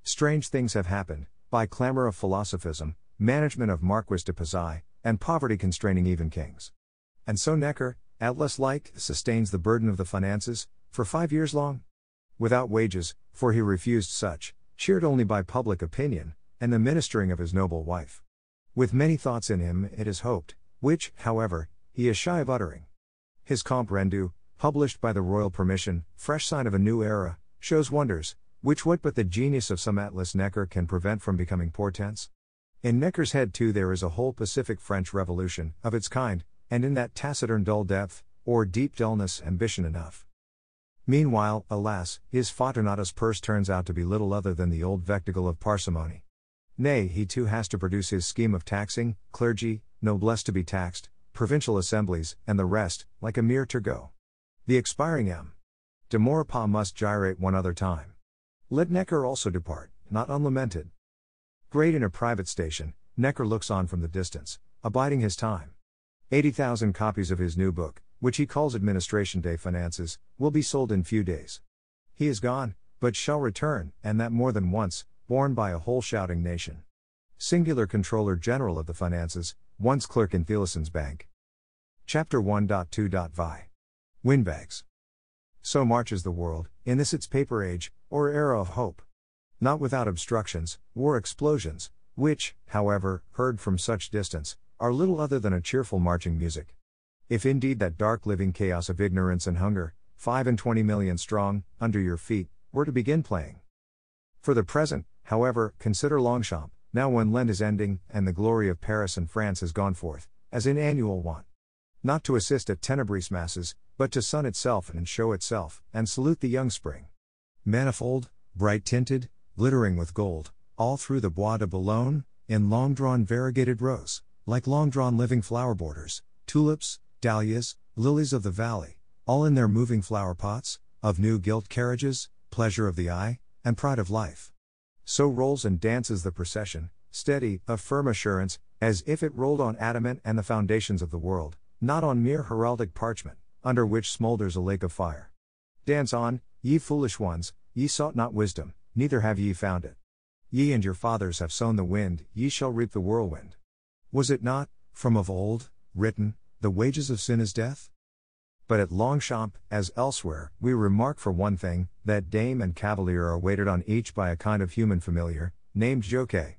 Strange things have happened, by clamor of philosophism, management of Marquis de Pezay, and poverty constraining even kings. And so Necker, Atlas like, sustains the burden of the finances, for five years long? Without wages, for he refused such, cheered only by public opinion, and the ministering of his noble wife. With many thoughts in him, it is hoped, which, however, he is shy of uttering. His Compte Rendu, published by the royal permission, fresh sign of a new era, shows wonders, which what but the genius of some Atlas Necker can prevent from becoming portents? In Necker's head too there is a whole Pacific French Revolution, of its kind, and in that taciturn dull depth, or deep dullness ambition enough. Meanwhile, alas, his Fortunatus purse turns out to be little other than the old vectigal of parsimony. Nay, he too has to produce his scheme of taxing, clergy, noblesse to be taxed, provincial assemblies, and the rest, like a mere Turgot. The expiring M. De Maurepas must gyrate one other time. Let Necker also depart, not unlamented. Great in a private station, Necker looks on from the distance, abiding his time. 80,000 copies of his new book, which he calls Administration des Finances, will be sold in few days. He is gone, but shall return, and that more than once, borne by a whole shouting nation. Singular Controller General of the Finances, once clerk in Thelusson's bank. Chapter 1.2.vi. Windbags. So marches the world, in this its paper age, or era of hope. Not without obstructions, war explosions, which, however, heard from such distance, are little other than a cheerful marching music. If indeed that dark living chaos of ignorance and hunger, five and twenty million strong, under your feet, were to begin playing. For the present, however, consider Longchamp, now when Lent is ending, and the glory of Paris and France has gone forth, as in annual wont. Not to assist at Tenebrae masses, but to sun itself and show itself, and salute the young spring. Manifold, bright tinted, glittering with gold, all through the Bois de Boulogne, in long drawn variegated rows, like long drawn living flower borders, tulips, dahlias, lilies of the valley, all in their moving flower pots, of new gilt carriages, pleasure of the eye, and pride of life. So rolls and dances the procession, steady, of firm assurance, as if it rolled on adamant and the foundations of the world, not on mere heraldic parchment, under which smolders a lake of fire. Dance on, ye foolish ones, ye sought not wisdom, neither have ye found it. Ye and your fathers have sown the wind, ye shall reap the whirlwind. Was it not, from of old, written, the wages of sin is death? But at Longchamp, as elsewhere, we remark for one thing, that dame and cavalier are waited on each by a kind of human familiar, named Jockey.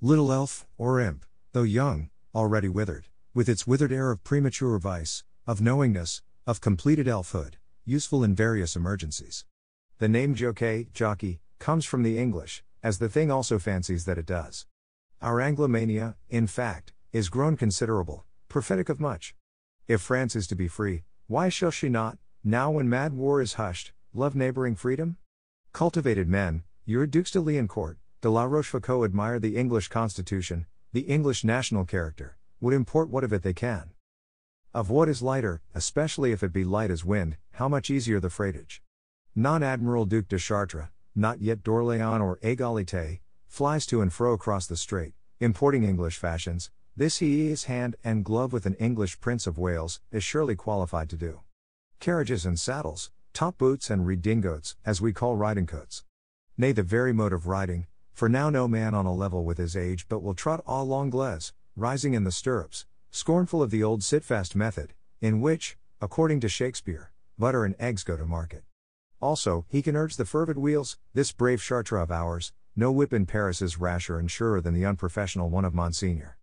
Little elf, or imp, though young, already withered, with its withered air of premature vice, of knowingness, of completed elfhood, useful in various emergencies. The name jockey, jockey, comes from the English, as the thing also fancies that it does. Our Anglomania, in fact, is grown considerable, prophetic of much. If France is to be free, why shall she not, now when mad war is hushed, love neighboring freedom? Cultivated men, your Dukes de Liancourt, de la Rochefoucauld admire the English constitution, the English national character, would import what of it they can. Of what is lighter, especially if it be light as wind, how much easier the freightage. Non Admiral Duc de Chartres, not yet d'Orléans or Égalité, flies to and fro across the strait, importing English fashions, this he is hand and glove with an English Prince of Wales, is surely qualified to do. Carriages and saddles, top boots and redingotes, as we call riding coats. Nay, the very mode of riding, for now no man on a level with his age but will trot à l'anglaise, rising in the stirrups, scornful of the old sit-fast method, in which, according to Shakespeare, butter and eggs go to market. Also, he can urge the fervid wheels, this brave Chartres of ours, no whip in Paris is rasher and surer than the unprofessional one of Monseigneur.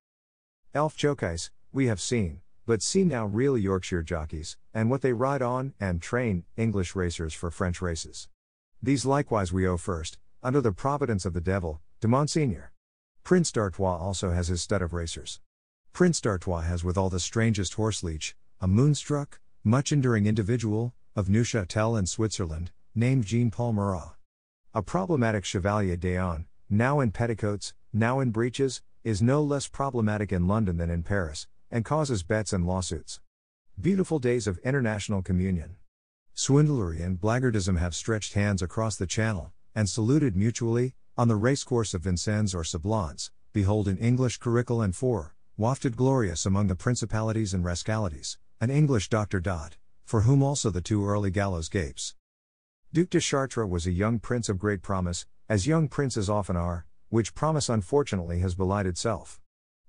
Elf jockeys, we have seen, but see now real Yorkshire jockeys, and what they ride on, and train, English racers for French races. These likewise we owe first, under the providence of the devil, to Monseigneur. Prince d'Artois also has his stud of racers. Prince d'Artois has withal the strangest horse leech, a moonstruck, much enduring individual, of Neuchâtel in Switzerland, named Jean Paul Marat. A problematic Chevalier d'Eon, now in petticoats, now in breeches, is no less problematic in London than in Paris, and causes bets and lawsuits. Beautiful days of international communion. Swindlery and blackguardism have stretched hands across the channel, and saluted mutually, on the racecourse of Vincennes or Sablons, behold an English curricle and four, wafted glorious among the principalities and rascalities, an English Dr. Dodd, for whom also the too early gallows gapes. Duc de Chartres was a young prince of great promise, as young princes often are, which promise unfortunately has belied itself.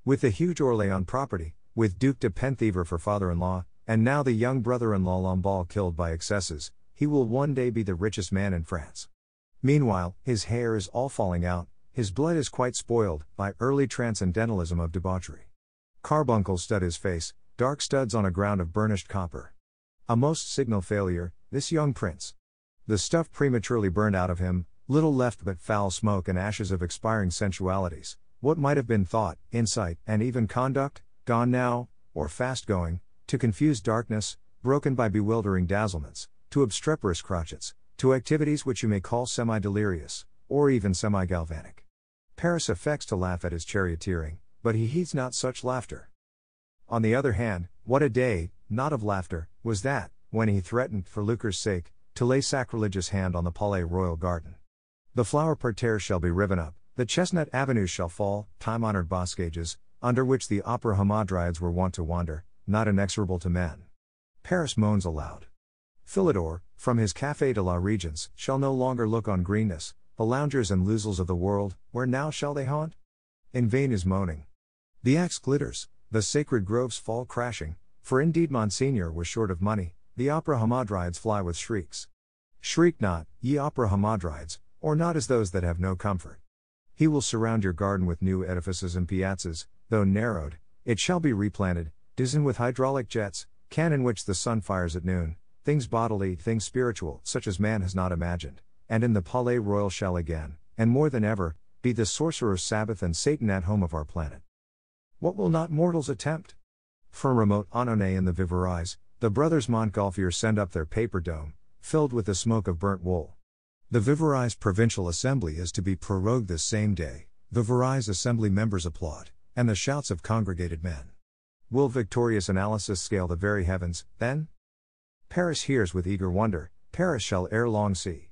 With the huge Orléans property, with Duc de Penthièvre for father in law, and now the young brother in law Lamballe killed by excesses, he will one day be the richest man in France. Meanwhile, his hair is all falling out, his blood is quite spoiled by early transcendentalism of debauchery. Carbuncles stud his face, dark studs on a ground of burnished copper. A most signal failure, this young prince. The stuff prematurely burned out of him, little left but foul smoke and ashes of expiring sensualities. What might have been thought, insight, and even conduct, gone now, or fast going, to confused darkness, broken by bewildering dazzlements, to obstreperous crotchets, to activities which you may call semi delirious, or even semi galvanic. Paris affects to laugh at his charioteering, but he heeds not such laughter. On the other hand, what a day, not of laughter, was that, when he threatened, for lucre's sake, to lay sacrilegious hand on the Palais Royal garden. The flower parterres shall be riven up, the chestnut avenues shall fall, time honored boscages, under which the opera hamadryads were wont to wander, not inexorable to men. Paris moans aloud. Philidor, from his Café de la Régence, shall no longer look on greenness, the loungers and losels of the world, where now shall they haunt? In vain is moaning. The axe glitters, the sacred groves fall crashing, for indeed Monsignor was short of money, the opera hamadryads fly with shrieks. Shriek not, ye opera hamadryads, or not as those that have no comfort. He will surround your garden with new edifices and piazzas, though narrowed, it shall be replanted, Dizen with hydraulic jets, cannon which the sun fires at noon, things bodily, things spiritual, such as man has not imagined, and in the Palais Royal shall again, and more than ever, be the sorcerer's Sabbath and Satan at home of our planet. What will not mortals attempt? From remote Annonay in the Vivarais, the brothers Montgolfier send up their paper dome, filled with the smoke of burnt wool. The Vivarais Provincial Assembly is to be prorogued this same day, The Vivarais Assembly members applaud, and the shouts of congregated men. Will victorious analysis scale the very heavens, then? Paris hears with eager wonder, Paris shall ere long see.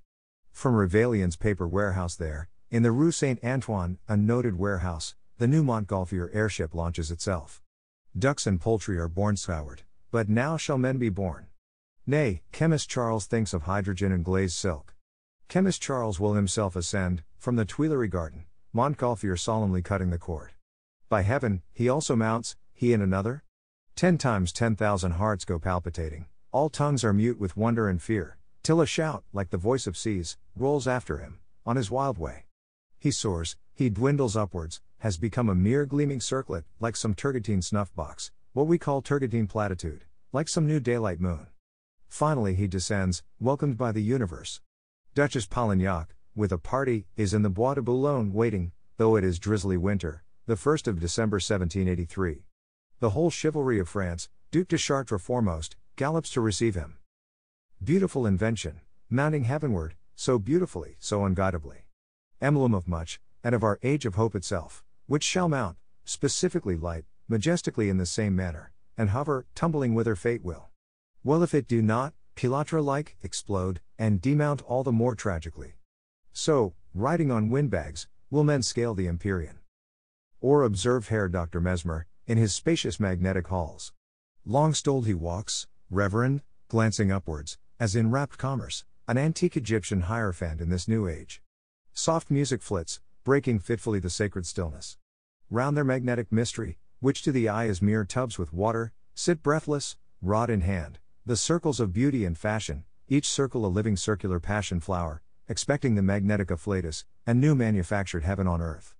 From Réveillon's paper warehouse there, in the Rue Saint Antoine, a noted warehouse, the new Montgolfier airship launches itself. Ducks and poultry are born skyward, but now shall men be born. Nay, chemist Charles thinks of hydrogen and glazed silk. Chemist Charles will himself ascend, from the Tuileries garden, Montgolfier solemnly cutting the cord. By heaven, he also mounts, he and another? Ten times ten thousand hearts go palpitating, all tongues are mute with wonder and fear, till a shout, like the voice of seas, rolls after him, on his wild way. He soars, he dwindles upwards, has become a mere gleaming circlet, like some Turgotine snuff box, what we call Turgotine platitude, like some new daylight moon. Finally, he descends, welcomed by the universe. Duchess Polignac, with a party, is in the Bois de Boulogne waiting, though it is drizzly winter, the 1st of December 1783. The whole chivalry of France, Duke de Chartres foremost, gallops to receive him. Beautiful invention, mounting heavenward, so beautifully, so unguidably. Emblem of much, and of our age of hope itself which shall mount, specifically light, majestically in the same manner, and hover, tumbling whither fate will. Well, if it do not, Pilatre like, explode, and demount all the more tragically. So, riding on windbags, will men scale the Empyrean. Or observe Herr Dr. Mesmer, in his spacious magnetic halls. Long stole he walks, reverend, glancing upwards, as in rapt commerce, an antique Egyptian hierophant in this new age. Soft music flits, breaking fitfully the sacred stillness. Round their magnetic mystery, which to the eye is mere tubs with water, sit breathless, rod in hand, the circles of beauty and fashion, each circle a living circular passion flower, expecting the magnetic afflatus, and new manufactured heaven on earth.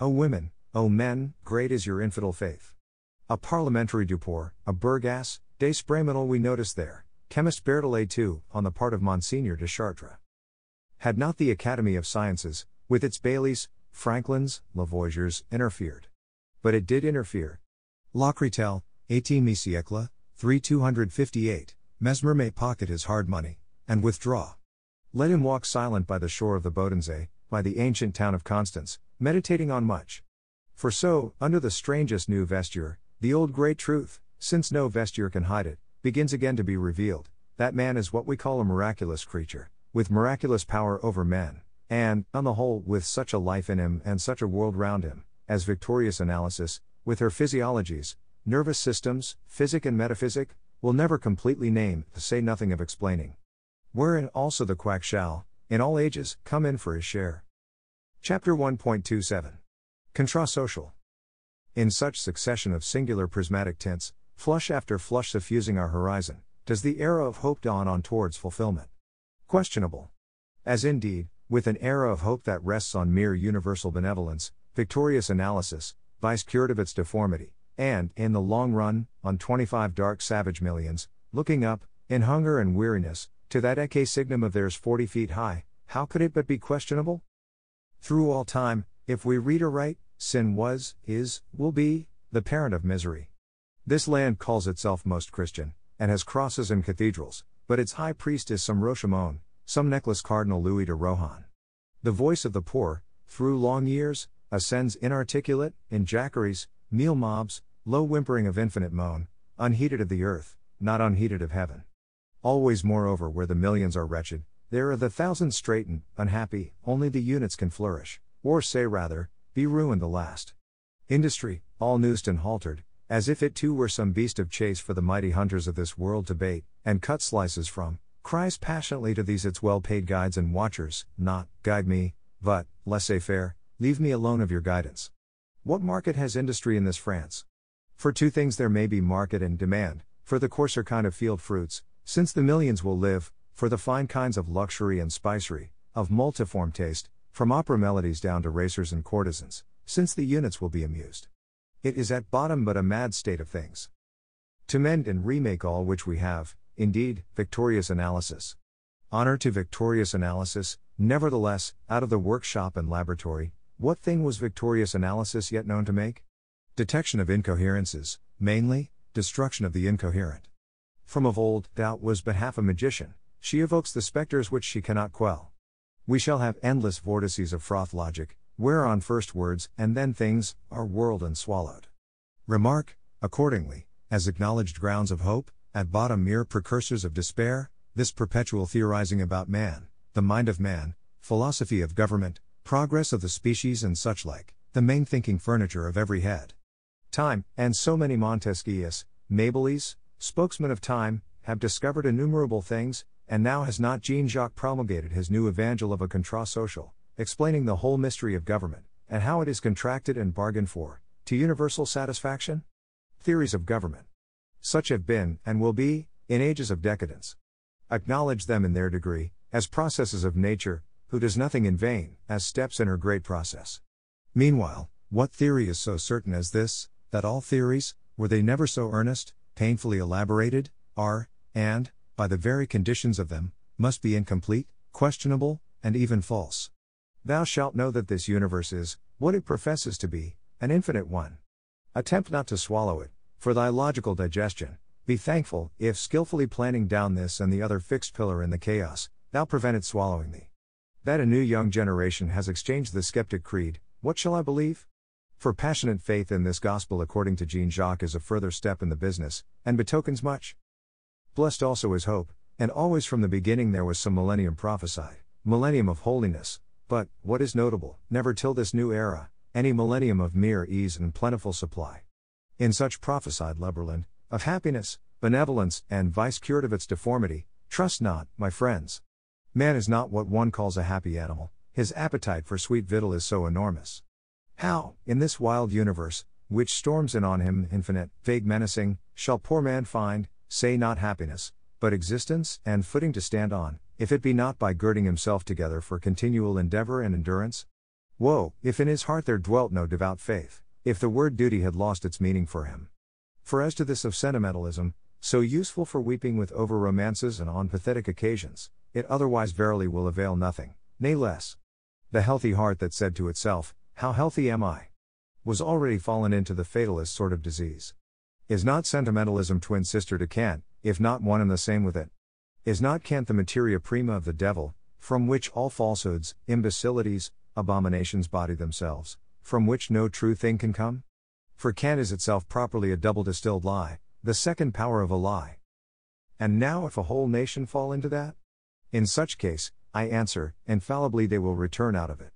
O women, O men, great is your infidel faith. A parliamentary Duport, a Bergasse, d'Espremesnil we notice there, chemist Berthollet too, on the part of Monseigneur de Chartres. Had not the Academy of Sciences, with its Baillys, Franklins, Lavoisiers, interfered. But it did interfere. Lacretelle, 18 siècle, 3258, Mesmer may pocket his hard money, and withdraw. Let him walk silent by the shore of the Bodensee, by the ancient town of Constance, meditating on much. For so, under the strangest new vesture, the old great truth, since no vesture can hide it, begins again to be revealed that man is what we call a miraculous creature, with miraculous power over men, and, on the whole, with such a life in him and such a world round him, as victorious analysis, with her physiologies, nervous systems, physic and metaphysic, will never completely name, to say nothing of explaining. Wherein also the quack shall, in all ages, come in for his share. Chapter 1.27 Contrat Social. In such succession of singular prismatic tints, flush after flush suffusing our horizon, does the era of hope dawn on towards fulfillment. Questionable. As indeed, with an era of hope that rests on mere universal benevolence, victorious analysis, vice cured of its deformity, and, in the long run, on 25 dark savage millions, looking up, in hunger and weariness, to that ecce signum of theirs 40 feet high, how could it but be questionable? Through all time, if we read aright, sin was, is, will be, the parent of misery. This land calls itself most Christian, and has crosses and cathedrals, but its high priest is some Roche-Aymon, some necklace Cardinal Louis de Rohan. The voice of the poor, through long years, ascends inarticulate, in jacqueries, meal mobs, low whimpering of infinite moan, unheeded of the earth, not unheeded of heaven. Always, moreover, where the millions are wretched, there are the thousands straitened, unhappy, only the units can flourish, or say rather, be ruined the last. Industry, all noosed and haltered, as if it too were some beast of chase for the mighty hunters of this world to bait, and cut slices from, cries passionately to these its well paid guides and watchers, not, guide me, but, laissez faire, leave me alone of your guidance. What market has industry in this France? For two things there may be market and demand, for the coarser kind of field fruits, since the millions will live, for the fine kinds of luxury and spicery, of multiform taste, from opera melodies down to racers and courtesans, since the units will be amused. It is at bottom but a mad state of things. To mend and remake all which we have, indeed, victorious analysis. Honor to victorious analysis, nevertheless, out of the workshop and laboratory, what thing was victorious analysis yet known to make? Detection of incoherences, mainly, destruction of the incoherent. From of old, doubt was but half a magician, she evokes the spectres which she cannot quell. We shall have endless vortices of froth logic, whereon first words, and then things, are whirled and swallowed. Remark, accordingly, as acknowledged grounds of hope, at bottom mere precursors of despair, this perpetual theorizing about man, the mind of man, philosophy of government, progress of the species and such like, the main thinking furniture of every head. Time, and so many Montesquieu's, Mablys, spokesmen of time, have discovered innumerable things, and now has not Jean Jacques promulgated his new evangel of a Contrat Social, explaining the whole mystery of government, and how it is contracted and bargained for, to universal satisfaction? Theories of government. Such have been, and will be, in ages of decadence. Acknowledge them in their degree, as processes of nature, who does nothing in vain, as steps in her great process. Meanwhile, What theory is so certain as this, that all theories, were they never so earnest, painfully elaborated, are, and, by the very conditions of them, must be incomplete, questionable, and even false? Thou shalt know that this universe is, what it professes to be, an infinite one. Attempt not to swallow it, for thy logical digestion. Be thankful, if skillfully planning down this and the other fixed pillar in the chaos, thou prevent it swallowing thee. That a new young generation has exchanged the skeptic creed, what shall I believe? For passionate faith in this gospel according to Jean Jacques is a further step in the business, and betokens much. Blessed also is hope, and always from the beginning there was some millennium prophesied, millennium of holiness, but, what is notable, never till this new era, any millennium of mere ease and plentiful supply. In such prophesied Lubberland, of happiness, benevolence, and vice cured of its deformity, trust not, my friends. Man is not what one calls a happy animal, his appetite for sweet victual is so enormous. How, in this wild universe, which storms in on him infinite, vague menacing, shall poor man find, say not happiness, but existence and footing to stand on, if it be not by girding himself together for continual endeavor and endurance? Woe, if in his heart there dwelt no devout faith, if the word duty had lost its meaning for him. For as to this of sentimentalism, so useful for weeping with over romances and on pathetic occasions, it otherwise verily will avail nothing, nay less. The healthy heart that said to itself, how healthy am I? Was already fallen into the fatalist sort of disease. Is not sentimentalism twin sister to Cant, if not one and the same with it? Is not Cant the materia prima of the devil, from which all falsehoods, imbecilities, abominations body themselves, from which no true thing can come? For Cant is itself properly a double distilled lie, the second power of a lie. And now, if a whole nation fall into that? In such case, I answer, infallibly they will return out of it.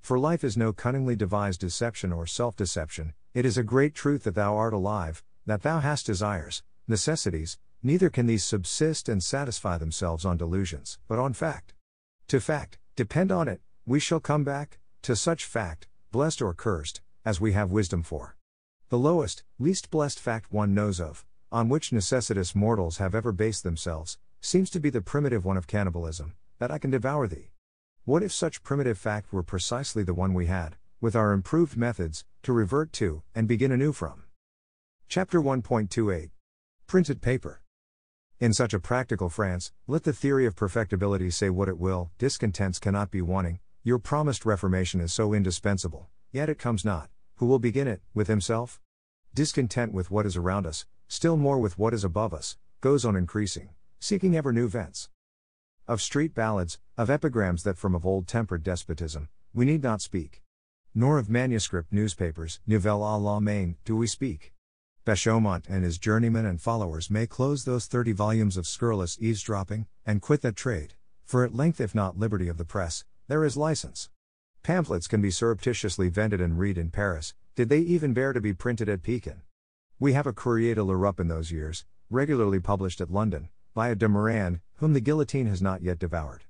For life is no cunningly devised deception or self deception, it is a great truth that thou art alive, that thou hast desires, necessities, neither can these subsist and satisfy themselves on delusions, but on fact. To fact, depend on it, we shall come back, to such fact, blessed or cursed, as we have wisdom for. The lowest, least blessed fact one knows of, on which necessitous mortals have ever based themselves, seems to be the primitive one of cannibalism, that I can devour thee. What if such primitive fact were precisely the one we had, with our improved methods, to revert to, and begin anew from? Chapter 1.28 Printed Paper. In such a practical France, let the theory of perfectibility say what it will, discontents cannot be wanting, your promised reformation is so indispensable, yet it comes not. Who will begin it, with himself? Discontent with what is around us, still more with what is above us, goes on increasing, seeking ever new vents. Of street ballads, of epigrams that from of old tempered despotism, we need not speak. Nor of manuscript newspapers, Nouvelle à la main, do we speak. Bachaumont and his journeymen and followers may close those thirty volumes of scurrilous eavesdropping, and quit that trade, for at length, if not liberty of the press, there is license. Pamphlets can be surreptitiously vended and read in Paris, did they even bear to be printed at Pekin? We have a Courrier de l'Europe in those years, regularly published at London, by a de Morande, whom the guillotine has not yet devoured.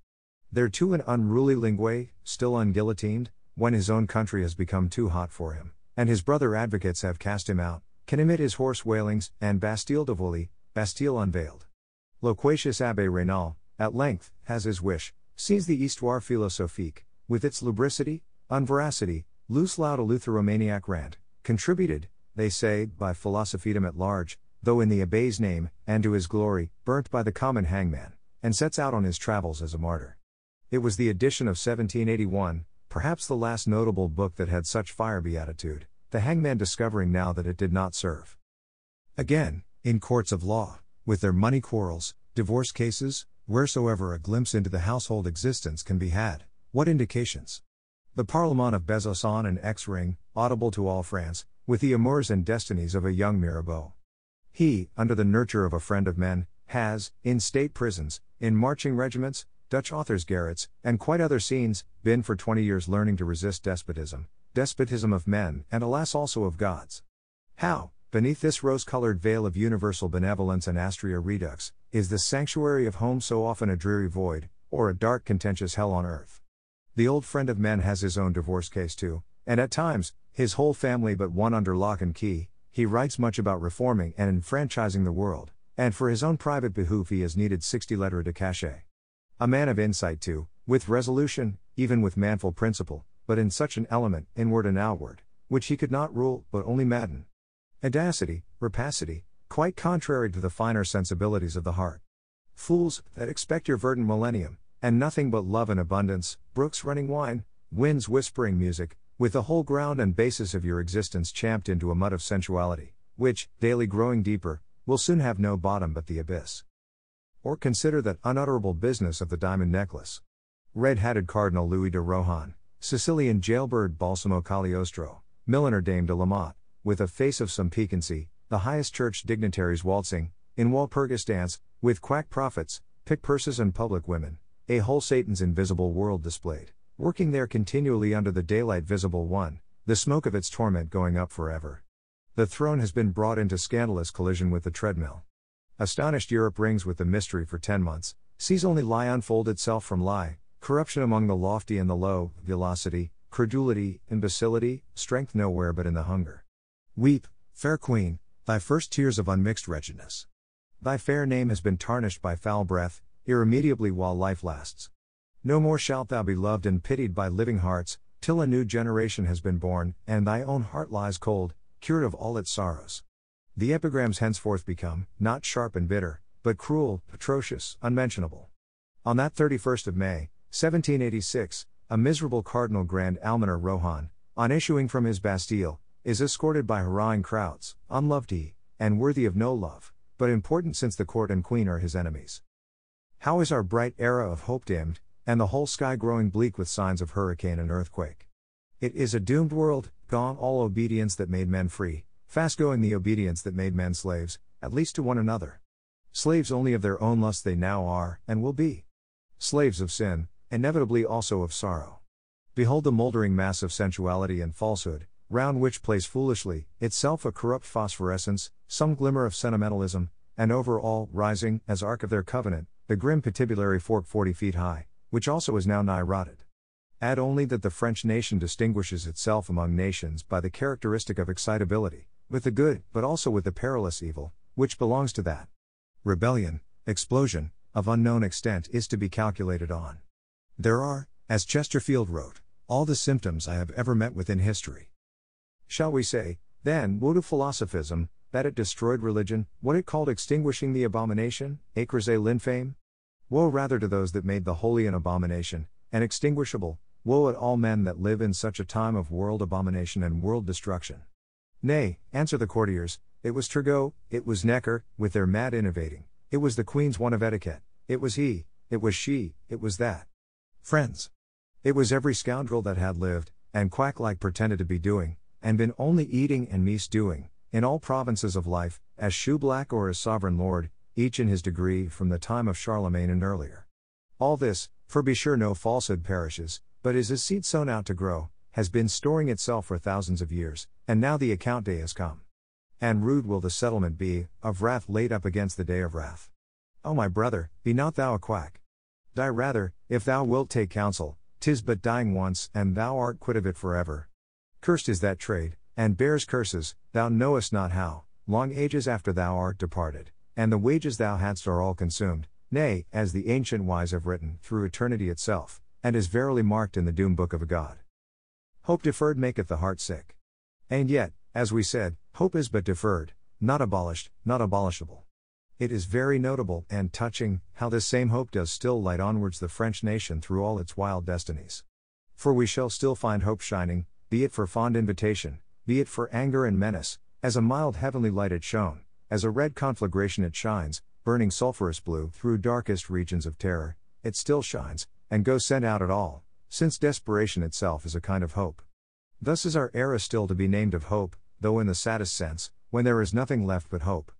There too an unruly Linguet, still unguillotined, when his own country has become too hot for him, and his brother advocates have cast him out, can emit his hoarse wailings, and Bastille dévoilée, Bastille unveiled. Loquacious Abbe Raynal, at length, has his wish, sees the Histoire philosophique, with its lubricity, unveracity, loose loud eleutheromaniac rant, contributed, they say, by Philosophedom at large, though in the Abbe's name, and to his glory, burnt by the common hangman and sets out on his travels as a martyr. It was the edition of 1781, perhaps the last notable book that had such fire beatitude, the hangman discovering now that it did not serve. Again, in courts of law, with their money quarrels, divorce cases, wheresoever a glimpse into the household existence can be had, what indications? The Parlement of Besançon and Aix ring, audible to all France, with the amours and destinies of a young Mirabeau. He, under the nurture of a friend of men, has, in state prisons, in marching regiments, Dutch authors' garrets, and quite other scenes, been for 20 years learning to resist despotism, despotism of men, and alas also of gods. How, beneath this rose colored veil of universal benevolence and Astrea redux, is the sanctuary of home so often a dreary void, or a dark contentious hell on earth? The old friend of men has his own divorce case too, and at times, his whole family but one under lock and key. He writes much about reforming and enfranchising the world, and for his own private behoof he has needed 60 lettres de cachet. A man of insight too, with resolution, even with manful principle, but in such an element, inward and outward, which he could not rule, but only madden. Audacity, rapacity, quite contrary to the finer sensibilities of the heart. Fools, that expect your verdant millennium, and nothing but love and abundance, brooks running wine, winds whispering music, with the whole ground and basis of your existence champed into a mud of sensuality, which, daily growing deeper, will soon have no bottom but the abyss. Or consider that unutterable business of the diamond necklace. Red hatted Cardinal Louis de Rohan, Sicilian jailbird Balsamo Cagliostro, milliner Dame de Lamotte, with a face of some piquancy, the highest church dignitaries waltzing, in Walpurgis dance, with quack prophets, pick purses and public women, a whole Satan's invisible world displayed, working there continually under the daylight visible one, the smoke of its torment going up forever. The throne has been brought into scandalous collision with the treadmill. Astonished Europe rings with the mystery for ten months, sees only lie unfold itself from lie, corruption among the lofty and the low, velocity, credulity, imbecility, strength nowhere but in the hunger. Weep, fair queen, thy first tears of unmixed wretchedness. Thy fair name has been tarnished by foul breath, irremediably while life lasts. No more shalt thou be loved and pitied by living hearts, till a new generation has been born, and thy own heart lies cold, cured of all its sorrows. The epigrams henceforth become, not sharp and bitter, but cruel, atrocious, unmentionable. On that 31st of May, 1786, a miserable Cardinal Grand Almoner Rohan, on issuing from his Bastille, is escorted by hurrahing crowds, unloved he, and worthy of no love, but important since the court and queen are his enemies. How is our bright era of hope dimmed, and the whole sky growing bleak with signs of hurricane and earthquake? It is a doomed world, gone all obedience that made men free, fast going the obedience that made men slaves, at least to one another. Slaves only of their own lust they now are, and will be. Slaves of sin, inevitably also of sorrow. Behold the mouldering mass of sensuality and falsehood, round which plays foolishly, itself a corrupt phosphorescence, some glimmer of sentimentalism, and over all, rising, as ark of their covenant, the grim patibulary fork forty feet high, which also is now nigh rotted. Add only that the French nation distinguishes itself among nations by the characteristic of excitability, with the good, but also with the perilous evil, which belongs to that. Rebellion, explosion, of unknown extent is to be calculated on. There are, as Chesterfield wrote, all the symptoms I have ever met with in history. Shall we say, then, woe to philosophism, that it destroyed religion, what it called extinguishing the abomination, écrasez l'infâme? Woe rather to those that made the holy an abomination, and extinguishable, woe at all men that live in such a time of world abomination and world destruction. Nay, answer the courtiers, it was Turgot, it was Necker, with their mad innovating, it was the Queen's one of etiquette, it was he, it was she, it was that. Friends. It was every scoundrel that had lived, and quack like pretended to be doing, and been only eating and misdoing, in all provinces of life, as shoeblack or as sovereign lord, each in his degree from the time of Charlemagne and earlier. All this, for be sure no falsehood perishes, but is as seed sown out to grow, has been storing itself for thousands of years, and now the account day has come. And rude will the settlement be, of wrath laid up against the day of wrath. O my brother, be not thou a quack. Die rather, if thou wilt take counsel, tis but dying once, and thou art quit of it forever. Cursed is that trade, and bears curses, thou knowest not how, long ages after thou art departed, and the wages thou hadst are all consumed, nay, as the ancient wise have written, through eternity itself, and is verily marked in the doom book of a God. Hope deferred maketh the heart sick. And yet, as we said, hope is but deferred, not abolished, not abolishable. It is very notable and touching how this same hope does still light onwards the French nation through all its wild destinies. For we shall still find hope shining, be it for fond invitation, be it for anger and menace, as a mild heavenly light it shone, as a red conflagration it shines, burning sulphurous blue through darkest regions of terror, it still shines, and goes sent out at all, since desperation itself is a kind of hope. Thus is our era still to be named of hope, though in the saddest sense, when there is nothing left but hope.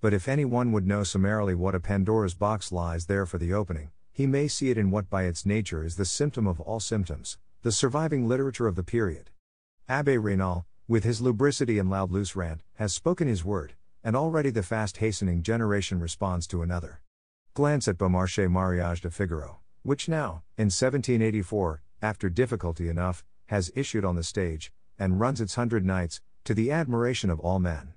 But if any one would know summarily what a Pandora's box lies there for the opening, he may see it in what by its nature is the symptom of all symptoms, the surviving literature of the period. Abbe Raynal, with his lubricity and loud loose rant, has spoken his word, and already the fast hastening generation responds to another. Glance at Beaumarchais' Mariage de Figaro, which now, in 1784, after difficulty enough, has issued on the stage, and runs its hundred nights, to the admiration of all men.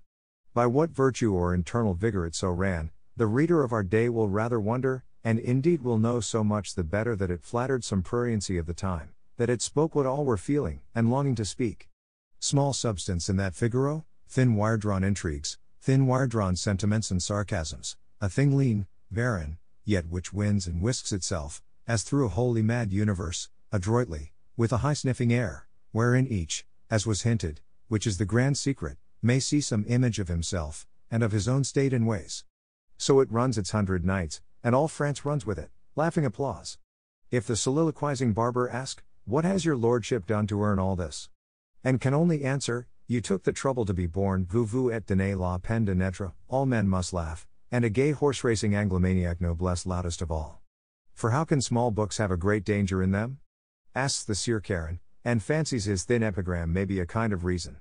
By what virtue or internal vigor it so ran, the reader of our day will rather wonder, and indeed will know so much the better that it flattered some pruriency of the time, that it spoke what all were feeling, and longing to speak. Small substance in that Figaro, thin wire drawn intrigues, thin wire drawn sentiments and sarcasms, a thing lean, barren, yet which wins and whisks itself, as through a wholly mad universe, adroitly, with a high sniffing air, wherein each, as was hinted, which is the grand secret, may see some image of himself, and of his own state and ways. So it runs its hundred nights, and all France runs with it, laughing applause. If the soliloquizing barber ask, What has your lordship done to earn all this? And can only answer, You took the trouble to be born, vous vous et donné la peine de naître, all men must laugh, and a gay horse racing Anglomaniac noblesse loudest of all. For how can small books have a great danger in them? Asks the Sieur Caron, and fancies his thin epigram may be a kind of reason.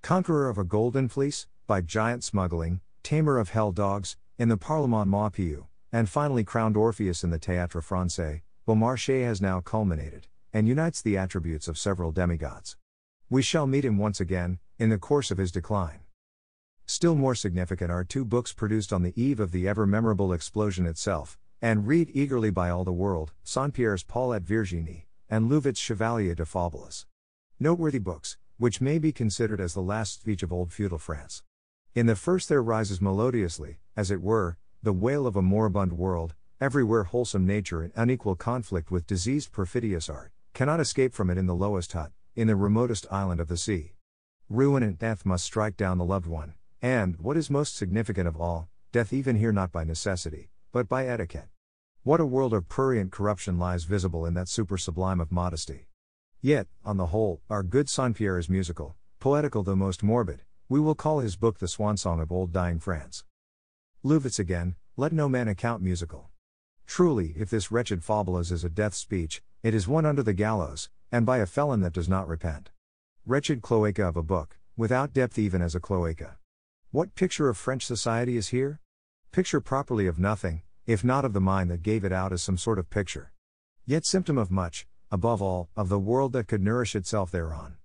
Conqueror of a golden fleece, by giant smuggling, tamer of hell dogs, in the Parlement Maupeou, and finally crowned Orpheus in the Théâtre Francais, Beaumarchais has now culminated, and unites the attributes of several demigods. We shall meet him once again, in the course of his decline. Still more significant are two books produced on the eve of the ever memorable explosion itself, and read eagerly by all the world Saint Pierre's Paul Virginie, and Louvet's Chevalier de Faublas. Noteworthy books, which may be considered as the last speech of old feudal France. In the first, there rises melodiously, as it were, the wail of a moribund world, everywhere wholesome nature in unequal conflict with diseased perfidious art, cannot escape from it in the lowest hut, in the remotest island of the sea. Ruin and death must strike down the loved one, and, what is most significant of all, death even here not by necessity, but by etiquette. What a world of prurient corruption lies visible in that super sublime of modesty. Yet, on the whole, our good Saint Pierre is musical, poetical though most morbid, we will call his book the swan song of old dying France. Louvet's again, let no man account musical. Truly, if this wretched Faublas is a death speech, it is one under the gallows, and by a felon that does not repent. Wretched cloaca of a book, without depth even as a cloaca. What picture of French society is here? Picture properly of nothing, if not of the mind that gave it out as some sort of picture. Yet symptom of much, above all, of the world that could nourish itself thereon.